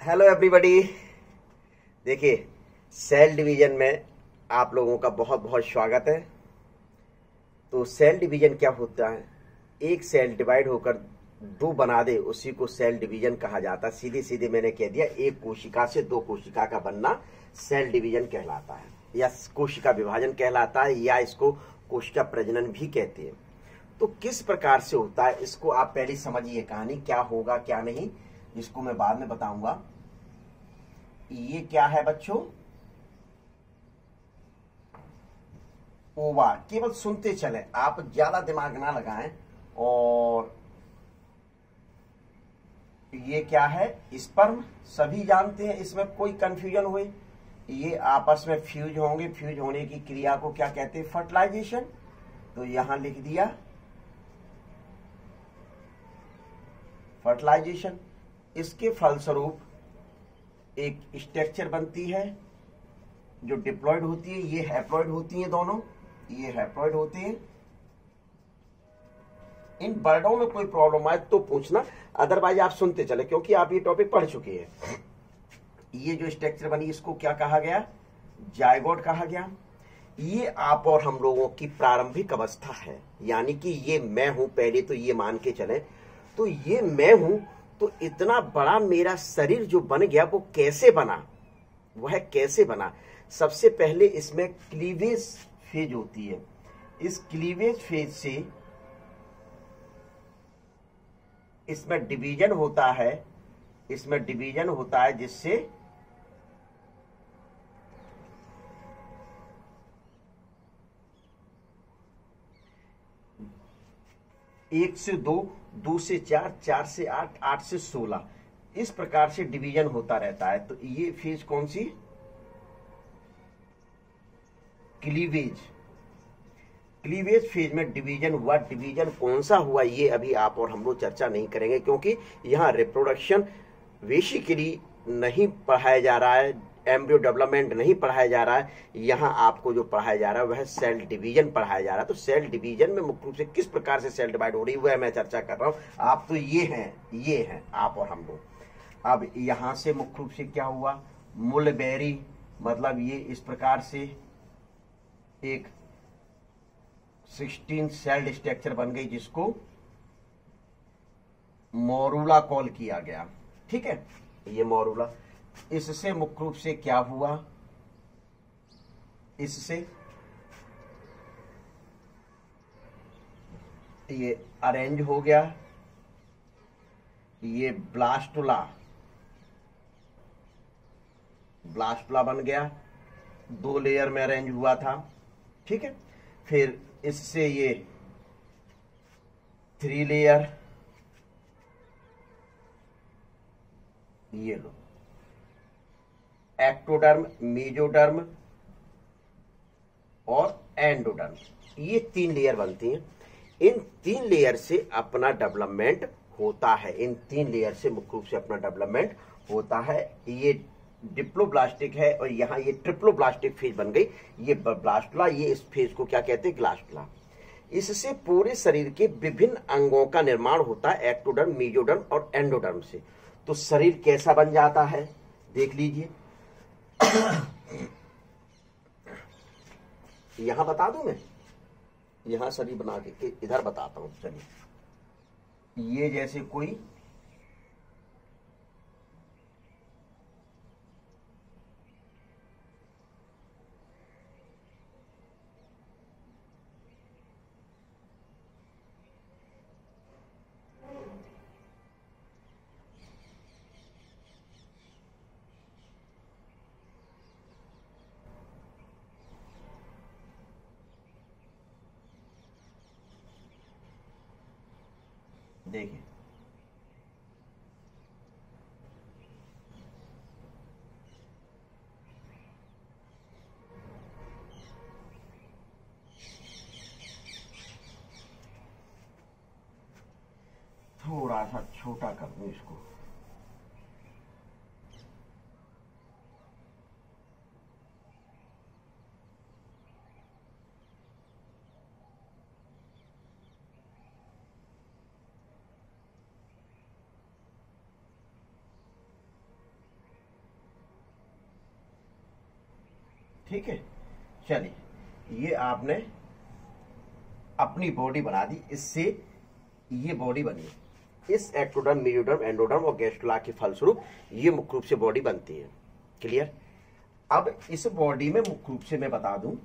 Hello everybody देखिए cell division में आप लोगों का बहुत बहुत स्वागत है। तो सेल डिवीज़न क्या होता है? एक सेल डिवाइड होकर दो बना दे, उसी को सेल डिवीज़न कहा जाता है। सीधे सीधे मैंने कह दिया, एक कोशिका से दो कोशिका का बनना सेल डिवीज़न कहलाता है। या कोशिका विभाजन कहलाता है, या इसको कोशिका प्रजनन भी कहते हैं। तो किस प्रकार से होता है, इसको आप पहले समझिए कहानी, क्या होगा, क्या नहीं, जिसको मैं बाद में बताऊँगा। ये क्या है बच्चों? ओवा। केवल सुनते चले। आप ज़्यादा दिमाग ना लगाएँ। और ये क्या है? स्पर्म। सभी जानते हैं, इसमें कोई कंफ्यूजन हुई ये आपस में फ्यूज होंगे। फ्यूज होने की क्रिया को क्या कहते हैं? फर्टिलाइजेशन तो यहाँ लिख दिया। फर्टिलाइजेशन इसके फलस्वरूप एक स्ट्रक्चर बनती है, जो डिप्लॉयड होती है, ये हैप्लॉयड होती है दोनों, ये हैप्लॉयड होती है। इन बर्डों में कोई प्रॉब्लम आए तो पूछना, अदरवाइज़ आप सुनते चले, क्योंकि आप ये टॉपिक पढ़ चुके हैं। ये जो स्ट्रक्चर बनी, इसको क्या कहा गया? जायगोड कहा गया। ये आप और हम लोगों की प्रारंभिक अवस्था है। यानी कि ये मैं हूँ, पहले तो ये मान के चले। तो ये मैं हूँ तो इतना बड़ा मेरा शरीर जो बन गया, वो कैसे बना? वह कैसे बना? सबसे पहले इसमें क्लीवेज फ़ेज़ होती है। इस क्लीवेज फ़ेज़ से इसमें डिवीज़न होता है। इसमें डिवीज़न होता है जिससे एक से दो दो से चार चार से आठ आठ से सोलह। इस प्रकार से डिवीज़न होता रहता है। तो ये फ़ेज़ कौन सी? क्लीवेज। क्लीवेज फ़ेज़ में डिवीज़न हुआ। डिवीज़न कौन सा हुआ, ये अभी आप और हम लोग चर्चा नहीं करेंगे, क्योंकि यहाँ रिप्रोडक्शन बेसिकली नहीं पढ़ाया जा रहा है। एम्ब्रियो डेवलपमेंट नहीं पढ़ाया जा रहा है। यहाँ आपको जो पढ़ाया जा रहा है, वह सेल डिवीज़न पढ़ाया जा रहा है। तो सेल डिवीज़न में मुख्य रूप से किस प्रकार से सेल डिवाइड हो रही है, वह मैं चर्चा कर रहा हूँ। आप तो ये हैं ये हैं, आप और हम लोग। अब यहाँ से मुख्य रूप से क्या हुआ? मुलबेरी मतलब ये इस प्रकार से एक 16 सेल्ड स्ट्रक्चर बन गई, जिसको मोरूला कॉल किया गया। ठीक है? ये मोरूला इससे मुख्य रूप से क्या हुआ? इससे ये अरेंज हो गया। ये ब्लास्टुला ब्लास्टुला बन गया। दो लेयर में अरेंज हुआ था, ठीक है? फिर इससे ये थ्री लेयर ये लो। एक्टोडर्म, मेजोडर्म और एंडोडर्म। ये तीन लेयर बनती हैं। इन तीन लेयर से अपना डेवलपमेंट होता है। इन तीन लेयर से मुख्य रूप से अपना डेवलपमेंट होता है। ये डिप्लोब्लास्टिक है और यहाँ ये ट्रिप्लोब्लास्टिक फ़ेज़ बन गई। ये ब्लास्टुला ये इस फ़ेज़ को क्या कहते हैं? ग्लास्टुला इससे पूरे शरीर के विभिन्न अंगों का निर्माण होता है एक्टोडर्म मीजोडर्म और एंडोडर्म से। तो शरीर कैसा बन जाता है? देख लीजिए। यहाँ बता दू मैं? यहाँ सभी बना के इधर बताता हूँ, चलिए। ये जैसे कोई इसको ठीक है चलिए ये आपने अपनी बॉडी बना दी इससे ये बॉडी बनी इस एक्टोडर्म मीडियोडर्म एंडोडर्म और गैस्ट्रोला के फलस्वरूप ये मुख्य रूप से बॉडी बनती है? क्लियर अब इस बॉडी में मुख्य रूप से मैं बता दूँ,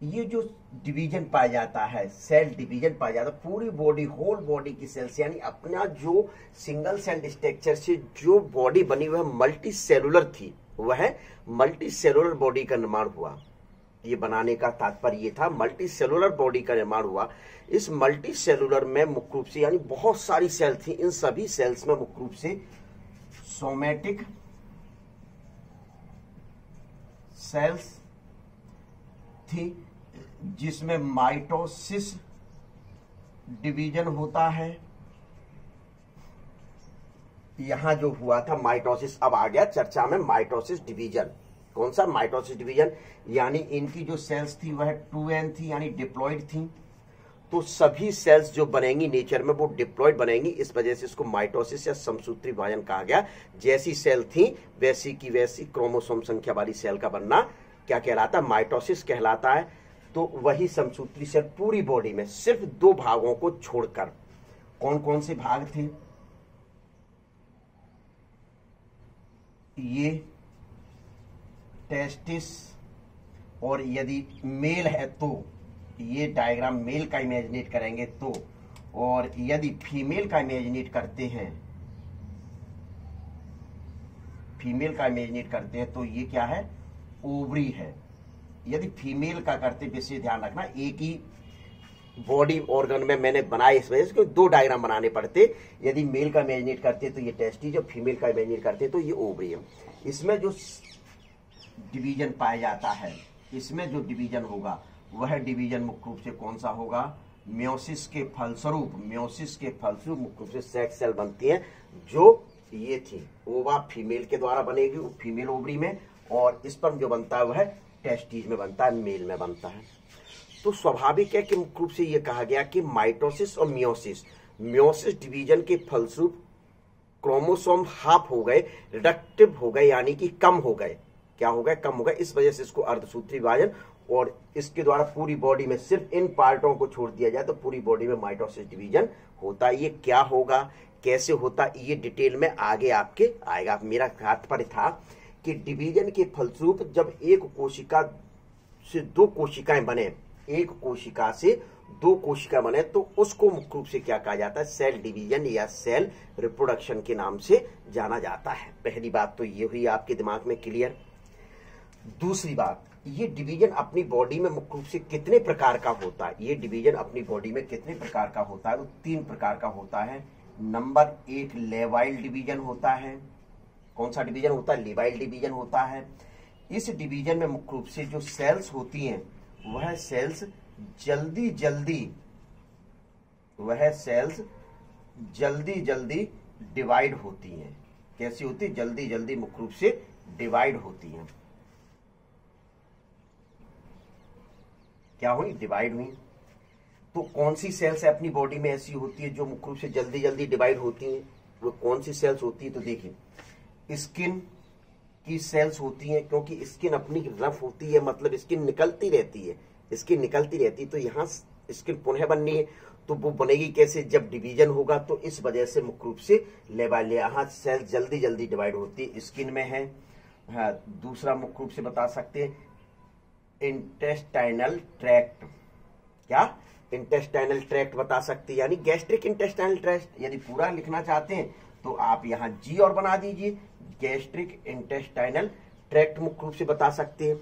ये जो डिवीज़न पाया जाता है, सेल डिवीज़न पाया जाता है, पूरी बॉडी, होल बॉडी की सेल्स, यानी अपना जो सिंगल सेल स्ट्रक्चर से जो बॉडी बनी, वह मल्टी सेलुलर थी, वह मल्टी सेलुलर बॉडी का निर्माण हुआ। ये बनाने का तात्पर्य ये था मल्टी सेलुलर बॉडी का निर्माण हुआ। इस मल्टी सेलुलर में मुख्य रूप से, यानी बहुत सारी सेल थी, इन सभी सेल्स में मुख्य रूप से सोमेटिक सेल्स थी, जिसमें माइटोसिस डिवीज़न होता है। यहाँ जो हुआ था माइटोसिस अब आ गया चर्चा में माइटोसिस डिवीज़न कौन सा माइटोसिस डिवीज़न यानी इनकी जो सेल्स थी, वह टू एन थी, यानी डिप्लॉइड थी। तो सभी सेल्स जो बनेंगी नेचर में, वो डिप्लॉइड बनेंगी। इस वजह से इसको माइटोसिस या समसूत्री विभाजन कहा गया। जैसी सेल थी, वैसी की वैसी क्रोमोसोम संख्या वाली सेल का बनना क्या कहलाता है माइटोसिस कहलाता है। तो वही समसूत्री सेल पूरी बॉडी में सिर्फ़ दो भागों को छोड़कर। कौन कौन से भाग थे? ये टेस्टिस और यदि मेल है तो ये डायग्राम मेल का इमेजिनेट करेंगे तो और यदि फीमेल का इमेजिनेट करते हैं फीमेल का इमेजिनेट करते हैं तो ये क्या है? ओवरी है। यदि फीमेल का करते विशेष ध्यान रखना, एक ही बॉडी ऑर्गन में मैंने बनाए इस वजह से दो डायग्राम बनाने पड़ते। यदि मेल का इमेजिनेट करते तो ये टेस्टी जब फीमेल का इमेजिनेट करते तो ये ओवरी है। इसमें जो डिवीज़न पाया जाता है। इसमें जो डिवीज़न होगा, वह डिवीज़न मुख्य रूप से कौन सा होगा? म्योसिस के फलस्वरूप म्योसिस के फलस्वरूप मुख्य रूप से सेक्स सेल बनती है, जो ये थी। ओवा फीमेल के द्वारा बनेगी फीमेल ओवरी में, और स्पर्म जो बनता है, वह टेस्टीज में बनता है मेल में बनता है। तो स्वाभाविक है कि मुख्य रूप से यह कहा गया कि माइटोसिस और मियोसिस म्योसिस डिवीज़न के फलस्वरूप क्रोमोसोम हाफ़ हो गए रिडक्टिव हो गए, यानी कि कम हो गए। क्या हो गए कम हो गए इस वजह से इसको अर्धसूत्री विभाजन और इसके द्वारा पूरी बॉडी में सिर्फ़ इन पार्टों को छोड़ दिया जाए तो पूरी बॉडी में माइटोसिस डिवीज़न होता है। ये क्या होगा? कैसे होता? ये डिटेल में आगे आपके आएगा। मेरा तात्पर्य था कि डिवीज़न के फलस्वरूप जब एक कोशिका से दो कोशिकाएँ बने, एक कोशिका से दो कोशिका बने तो उसको मुख्य रूप से क्या कहा जाता है? सेल डिवीज़न या सेल रिप्रोडक्शन के नाम से जाना जाता है। पहली बात तो ये हुई आपके दिमाग में क्लियर दूसरी बात, ये डिवीज़न अपनी बॉडी में मुख्य रूप से कितने प्रकार का होता है? ये डिवीज़न अपनी बॉडी में कितने प्रकार का होता है? वो तीन प्रकार का होता है। नंबर एक, लेवाइल डिवीज़न होता है। कौन सा डिवीज़न होता है? लेवाइल डिवीज़न होता है। इस डिवीज़न में मुख्य रूप से जो सेल्स होती हैं, वह सेल्स जल्दी जल्दी, वह सेल्स जल्दी जल्दी डिवाइड होती हैं। कैसी होती जल्दी जल्दी मुख्य रूप से डिवाइड होती हैं। क्या हुई? डिवाइड हुई। तो कौन सी सेल्स अपनी बॉडी में ऐसी होती है जो मुख्य रूप से जल्दी जल्दी डिवाइड होती हैं? वो कौन सी सेल्स होती है? तो देखिए स्किन की सेल्स होती हैं क्योंकि स्किन अपनी रफ होती है मतलब स्किन निकलती रहती है। स्किन निकलती रहती है तो यहाँ स्किन पुनः बननी है। तो वो बनेगी कैसे? जब डिवीज़न होगा तो इस वजह से मुख्य रूप से लेवल यहाँ सेल्स जल्दी जल्दी डिवाइड होती है स्किन में है। हाँ, दूसरा मुख्य रूप से बता सकते हैं। Intestinal tract. क्या? इंटेस्टाइनल ट्रैक्ट बता सकते हैं। यानी गैस्ट्रिक इंटेस्टाइनल ट्रैक्ट, यदि पूरा लिखना चाहते हैं तो आप यहाँ जी और बना दीजिए। गैस्ट्रिक इंटेस्टाइनल ट्रैक्ट मुख्य रूप से बता सकते हैं।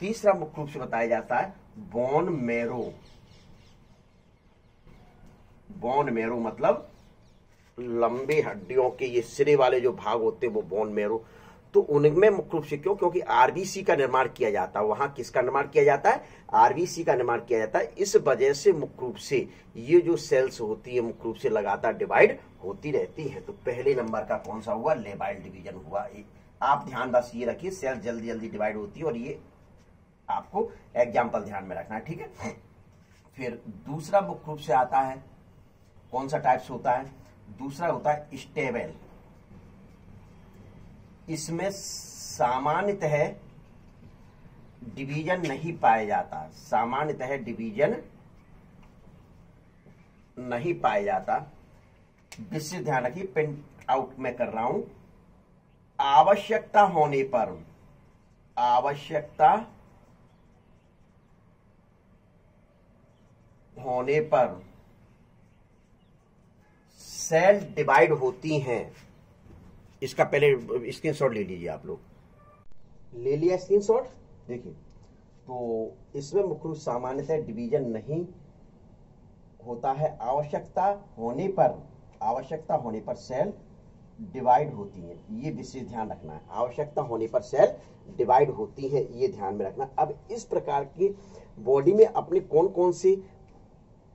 तीसरा मुख्य रूप से बताया जाता है, बोन मेरो। बोन मेरो मतलब लंबे हड्डियों के ये सिरे वाले जो भाग होते हैं, वो बोन मेरो। तो उनमें मुख्य रूप से क्यों? क्योंकि आरबीसी का निर्माण किया जाता है। वहाँ किसका निर्माण किया जाता है? आरबीसी का निर्माण किया जाता है। इस वजह से मुख्य रूप से ये जो सेल्स होती है, मुख्य रूप से लगातार डिवाइड होती रहती है। तो पहले नंबर का कौन सा हुआ? लेबाइल डिवीज़न हुआ। आप ध्यान बस ये रखिए सेल जल्दी जल्दी डिवाइड होती है और ये आपको एग्ज़ाम्पल ध्यान में रखना है, ठीक है? फिर दूसरा मुख्य रूप से आता है। कौन सा टाइप्स होता है? दूसरा होता है स्टेबल। इसमें सामान्यतः डिवीज़न नहीं पाया जाता। सामान्यतः डिवीज़न नहीं पाया जाता। विशेष ध्यान रखिए प्रिंट आउट में कर रहा हूँ। आवश्यकता होने पर, आवश्यकता होने पर सेल डिवाइड होती हैं। इसका पहले स्क्रीनशॉट ले लीजिए आप लोग। ले लिया स्क्रीनशॉट देखिए तो इसमें मुख्य रूप सामान्यतः डिवीज़न नहीं होता है। आवश्यकता होने पर, आवश्यकता होने पर सेल डिवाइड होती है। ये विशेष ध्यान रखना है। आवश्यकता होने पर सेल डिवाइड होती है, ये ध्यान में रखना। अब इस प्रकार की बॉडी में अपने कौन कौन से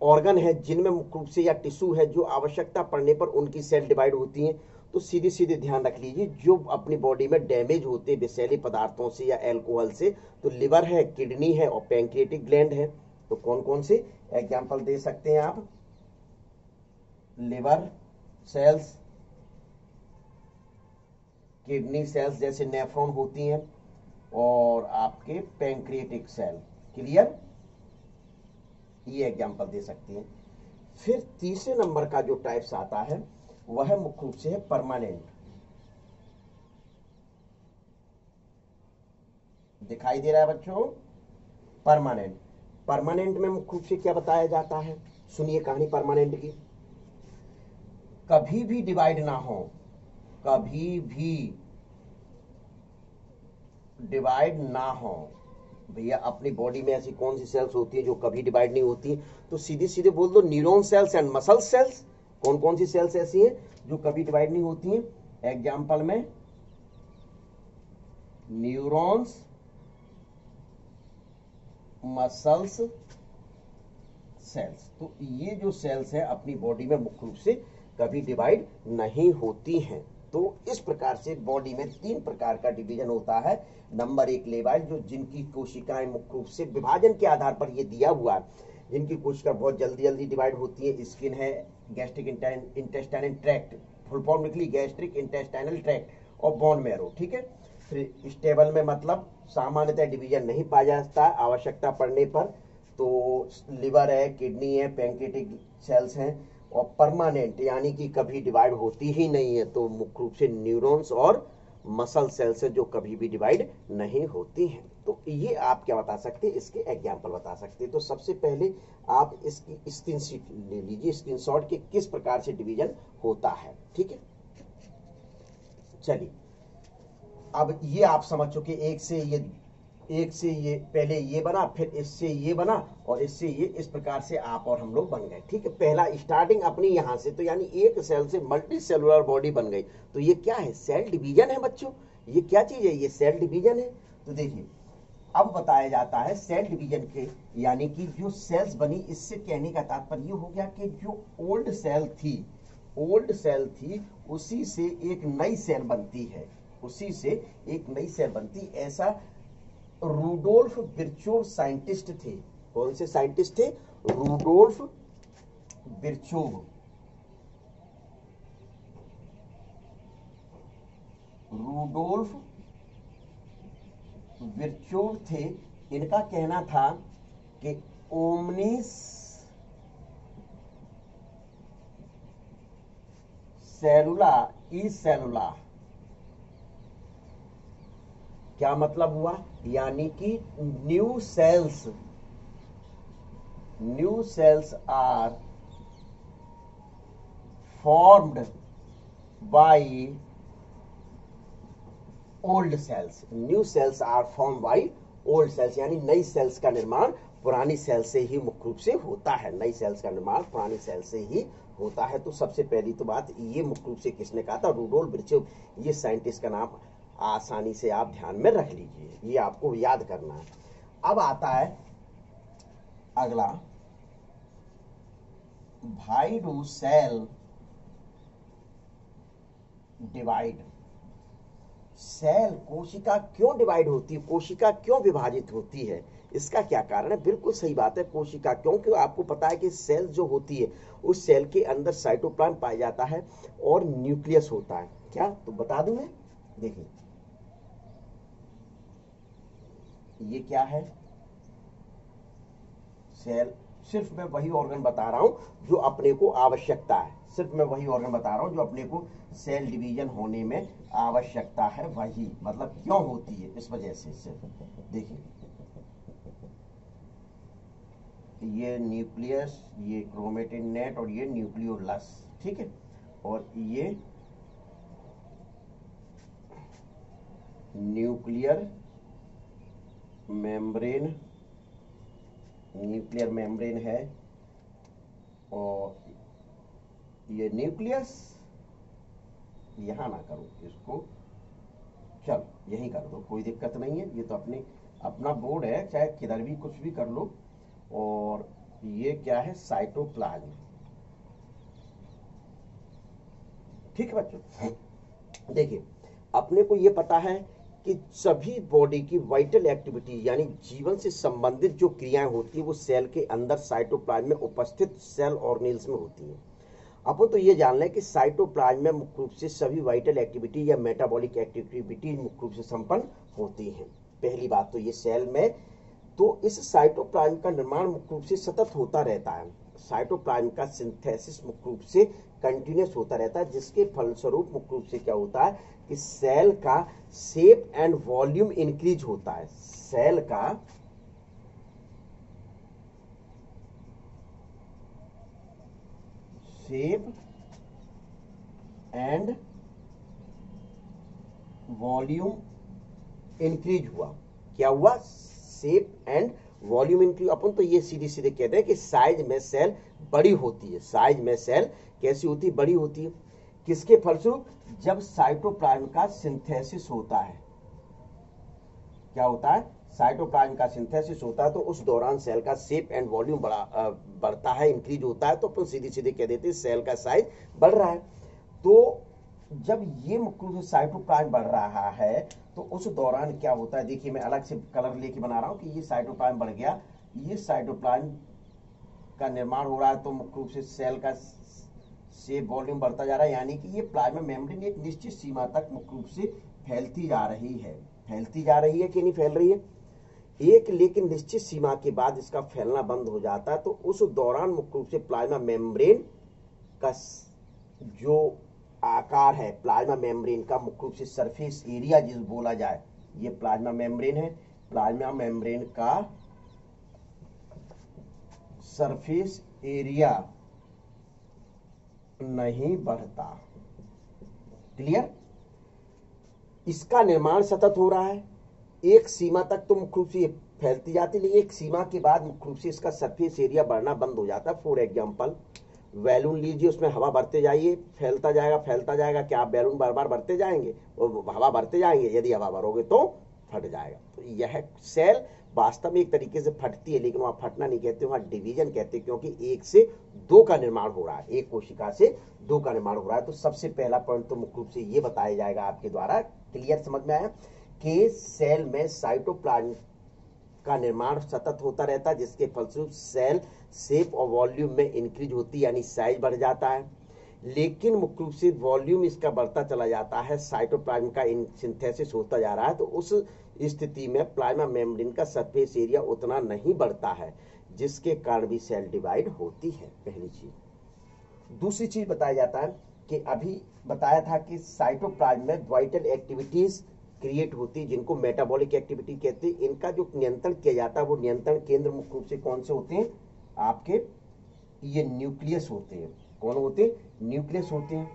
ऑर्गन है, जिनमें मुख्य रूप से या टिश्यू है, जो आवश्यकता पड़ने पर उनकी सेल डिवाइड होती है तो सीधे सीधे ध्यान रख लीजिए, जो अपनी बॉडी में डैमेज होते विषैले पदार्थों से या एल्कोहल से तो लिवर है किडनी है और पैंक्रिएटिक ग्लैंड है। तो कौन कौन से? एग्ज़ाम्पल दे सकते हैं आप। लिवर सेल्स किडनी सेल्स जैसे नेफ्रॉन होती हैं और आपके पैंक्रिएटिक सेल क्लियर ये एग्ज़ाम्पल दे सकती हैं। फिर तीसरे नंबर का जो टाइप्स आता है वह मुख्य रूप से है परमानेंट दिखाई दे रहा है बच्चों परमानेंट परमानेंट में मुख्य रूप से क्या बताया जाता है? सुनिए कहानी परमानेंट की। कभी भी डिवाइड ना हो, कभी भी डिवाइड ना हो, भैया अपनी बॉडी में ऐसी कौन सी सेल्स होती है जो कभी डिवाइड नहीं होती तो सीधे सीधे बोल दो neuron cells and muscle cells कौन कौन सी सेल्स ऐसी हैं जो कभी डिवाइड नहीं होती हैं? एग्ज़ाम्पल में न्यूरॉन्स मसल्स सेल्स तो ये जो सेल्स है अपनी बॉडी में मुख्य रूप से कभी डिवाइड नहीं होती हैं। तो इस प्रकार से बॉडी में तीन प्रकार का डिवीज़न होता है। नंबर एक लेवाइल जो जिनकी कोशिकाएँ मुख्य रूप से विभाजन के आधार पर ये दिया हुआ है। जिनकी कोशिका बहुत जल्दी जल्दी डिवाइड होती है। स्किन है gastric intestinal tract full form निकली गैस्ट्रिक इंटेस्टाइनल ट्रैक्ट और बोन मैरो ठीक है? फिर स्टेबल में मतलब सामान्यतः डिवीज़न नहीं पाया जाता, आवश्यकता पड़ने पर। तो लिवर है किडनी है पैंकेटिक सेल्स हैं और परमानेंट यानी कि कभी डिवाइड होती ही नहीं है। तो मुख्य रूप से न्यूरॉन्स और मसल सेल से जो कभी भी डिवाइड नहीं होती हैं। तो ये आप क्या बता सकते हैं? इसके एग्ज़ाम्पल बता सकते हैं। तो सबसे पहले आप इसकी स्क्रीन शीट ले लीजिए। स्क्रीन शॉट के किस प्रकार से डिवीज़न होता है? ठीक है? चलिए। अब ये आप समझ चुके एक से ये एक से ये, पहले ये बना, फिर इससे ये बना, और इससे ये, इस प्रकार से आप और हम लोग बन गए, ठीक है? पहला स्टार्टिंग अपनी यहाँ से तो यानी एक सेल से मल्टी सेलुलर बॉडी बन गई। तो ये क्या है? सेल डिवीज़न है बच्चों। ये क्या चीज़ है? ये सेल डिवीज़न है। तो देखिए, अब बताया जाता है सेल डिवीज़न के, यानी कि जो सेल्स बनी, इससे कहने का तात्पर्य हो गया कि जो ओल्ड सेल थी ओल्ड सेल थी, उसी से एक नई सेल बनती है। उसी से एक नई सेल बनती ऐसा रूडोल्फ बिरचोव साइंटिस्ट थे। कौन से साइंटिस्ट थे? रूडोल्फ बिरचोव रूडोल्फ बिरचोव थे। इनका कहना था कि ओमनिस सेलुला, ई सेलुला। क्या मतलब हुआ? यानी कि new cells new cells are formed by old cells new cells are form by old cells यानी नई सेल्स का निर्माण पुरानी सेल से ही मुख्य रूप से होता है। नई सेल्स का निर्माण पुरानी सेल से ही होता है। तो सबसे पहली तो बात, ये मुख्य रूप से किसने कहा था? रूडोल ब्रिचेव ये साइंटिस्ट का नाम आसानी से आप ध्यान में रख लीजिए। ये आपको याद करना है। अब आता है अगला। भाई डू सेल डिवाइड। सेल कोशिका क्यों डिवाइड होती है? कोशिका क्यों विभाजित होती है? इसका क्या कारण है? बिल्कुल सही बात है, कोशिका क्योंकि आपको पता है कि सेल जो होती है, उस सेल के अंदर साइटोप्लाज्म पाया जाता है और न्यूक्लियस होता है। क्या? तो बता दूँ मैं? देखिए। ये क्या है? सेल सिर्फ़ मैं वही ऑर्गन बता रहा हूँ जो अपने को आवश्यकता है। सिर्फ़ मैं वही ऑर्गन बता रहा हूँ जो अपने को सेल डिवीज़न होने में आवश्यकता है। वही मतलब क्यों होती है? इस वजह से सिर्फ़। देखिए। ये न्यूक्लियस ये क्रोमेटिन नेट और ये न्यूक्लियोलस ठीक है? और ये न्यूक्लियर मेम्ब्रेन न्यूक्लियर मेम्ब्रेन है, और ये न्यूक्लियस यहाँ ना करो इसको। चल, यही कर दो, कोई दिक्कत नहीं है, ये तो अपने, अपना बोर्ड है, चाहे किधर भी कुछ भी कर लो। और ये क्या है? साइटोप्लाज्म ठीक है बच्चों? देखिए, अपने को ये पता है कि सभी बॉडी की वाइटल एक्टिविटी यानी जीवन से संबंधित जो क्रियाएँ होती है, वो सेल के अंदर साइटोप्लाज्म में उपस्थित सेल ऑर्गेनिल्स में होती है। अपन तो ये जान लें कि साइटोप्लाज्म में मुख्य रूप से सभी वाइटल एक्टिविटी या मेटाबॉलिक एक्टिविटी मुख्य रूप से संपन्न होती हैं। पहली बात तो ये सेल में तो इस साइटोप्लाज्म का निर्माण मुख्य रूप से सतत होता रहता है। साइटोप्लाज्म का सिंथेसिस मुख्य रूप से कंटिन्यूस होता रहता है, जिसके फलस्वरूप मुख्य रूप से क्या होता है? कि सेल का शेप एंड वॉल्यूम इंक्रीज होता है। सेल का शेप एंड वॉल्यूम इंक्रीज हुआ। क्या हुआ? शेप एंड वॉल्यूम इंक्रीज अपन तो ये सीधे सीधे कहते हैं कि साइज़ में सेल बड़ी होती है। साइज़ में सेल कैसी होती है? बड़ी होती है। किसके फलस्वरूप? जब साइटोप्लाज्म का सिंथेसिस होता है, क्या होता है? साइटोप्लाज्म का सिंथेसिस होता है तो उस दौरान सेल का शेप एंड वॉल्यूम बड़ा बढ़ता है इंक्रीज होता है तो अपन सीधे सीधे कह देते हैं सेल का साइज़ बढ़ रहा है। तो जब ये मुख्य रूप से साइटोप्लाज्म बढ़ रहा है तो उस दौरान क्या होता है? देखिए, मैं अलग से कलर लेके बना रहा हूँ कि ये साइटोप्लाज्म बढ़ गया। ये साइटोप्लाज्म का निर्माण हो रहा है तो मुख्य रूप से सेल का शेप वॉल्यूम बढ़ता जा रहा है, यानी कि ये प्लाज्मा मेम्ब्रेन एक निश्चित सीमा तक मुख्य रूप से फैलती जा रही है। फैलती जा रही है कि नहीं फैल रही है? एक लेकिन निश्चित सीमा के बाद इसका फैलना बंद हो जाता है तो उस दौरान मुख्य रूप से प्लाज्मा मेम्ब्रेन का जो आकार है प्लाज्मा मेम्ब्रेन का मुख्य रूप से सरफेस एरिया जिस बोला जाए, ये प्लाज्मा मेम्ब्रेन है। प्लाज्मा मेम्ब्रेन का सरफेस एरिया नहीं बढ़ता। क्लियर इसका निर्माण सतत हो रहा है। एक सीमा तक तो मुख्य रूप से फैलती जाती लेकिन एक सीमा के बाद मुख्य रूप से इसका सरफेस एरिया बढ़ना बंद हो जाता है। फॉर एग्ज़ाम्पल बैलून लीजिए, उसमें हवा भरते जाइए, फैलता जाएगा फैलता जाएगा, क्या आप बैलून बार बार भरते जाएँगे? और हवा भरते जाएँगे, यदि हवा भरोगे तो फट जाएगा। तो यह सेल वास्तव में एक तरीके से फटती है, लेकिन वहाँ फटना नहीं कहते, वहाँ डिवीज़न कहते क्योंकि एक से दो का निर्माण हो रहा है। एक कोशिका से दो का निर्माण हो रहा है। तो सबसे पहला पॉइंट तो मुख्य रूप से ये बताया जाएगा आपके द्वारा क्लियर समझ में आया? कि सेल में साइटोप्लाज्म का निर्माण सतत होता रहता है, जिसके फलस्वरूप सेल शेप और वॉल्यूम में इंक्रीज होती यानी साइज़ बढ़ जाता है। लेकिन मुख्य रूप से वॉल्यूम इसका बढ़ता चला जाता है साइटोप्लाज्म का सिंथेसिस होता जा रहा है। तो उस स्थिति में प्लाज्मा मेम्ब्रेन का सरफेस एरिया उतना नहीं बढ़ता है, जिसके कारण भी सेल डिवाइड होती है, पहली चीज़। दूसरी चीज़ बताया जाता है कि अभी बताया था कि साइटोप्लाज्म में वाइटल एक्टिविटीज़ क्रिएट होती है जिनको मेटाबॉलिक एक्टिविटी कहते हैं। इनका जो नियंत्रण किया जाता है, वो नियंत्रण केंद्र मुख्य रूप से कौन से होते हैं? आपके ये न्यूक्लियस होते हैं। कौन होते? हैं न्यूक्लियस होते हैं।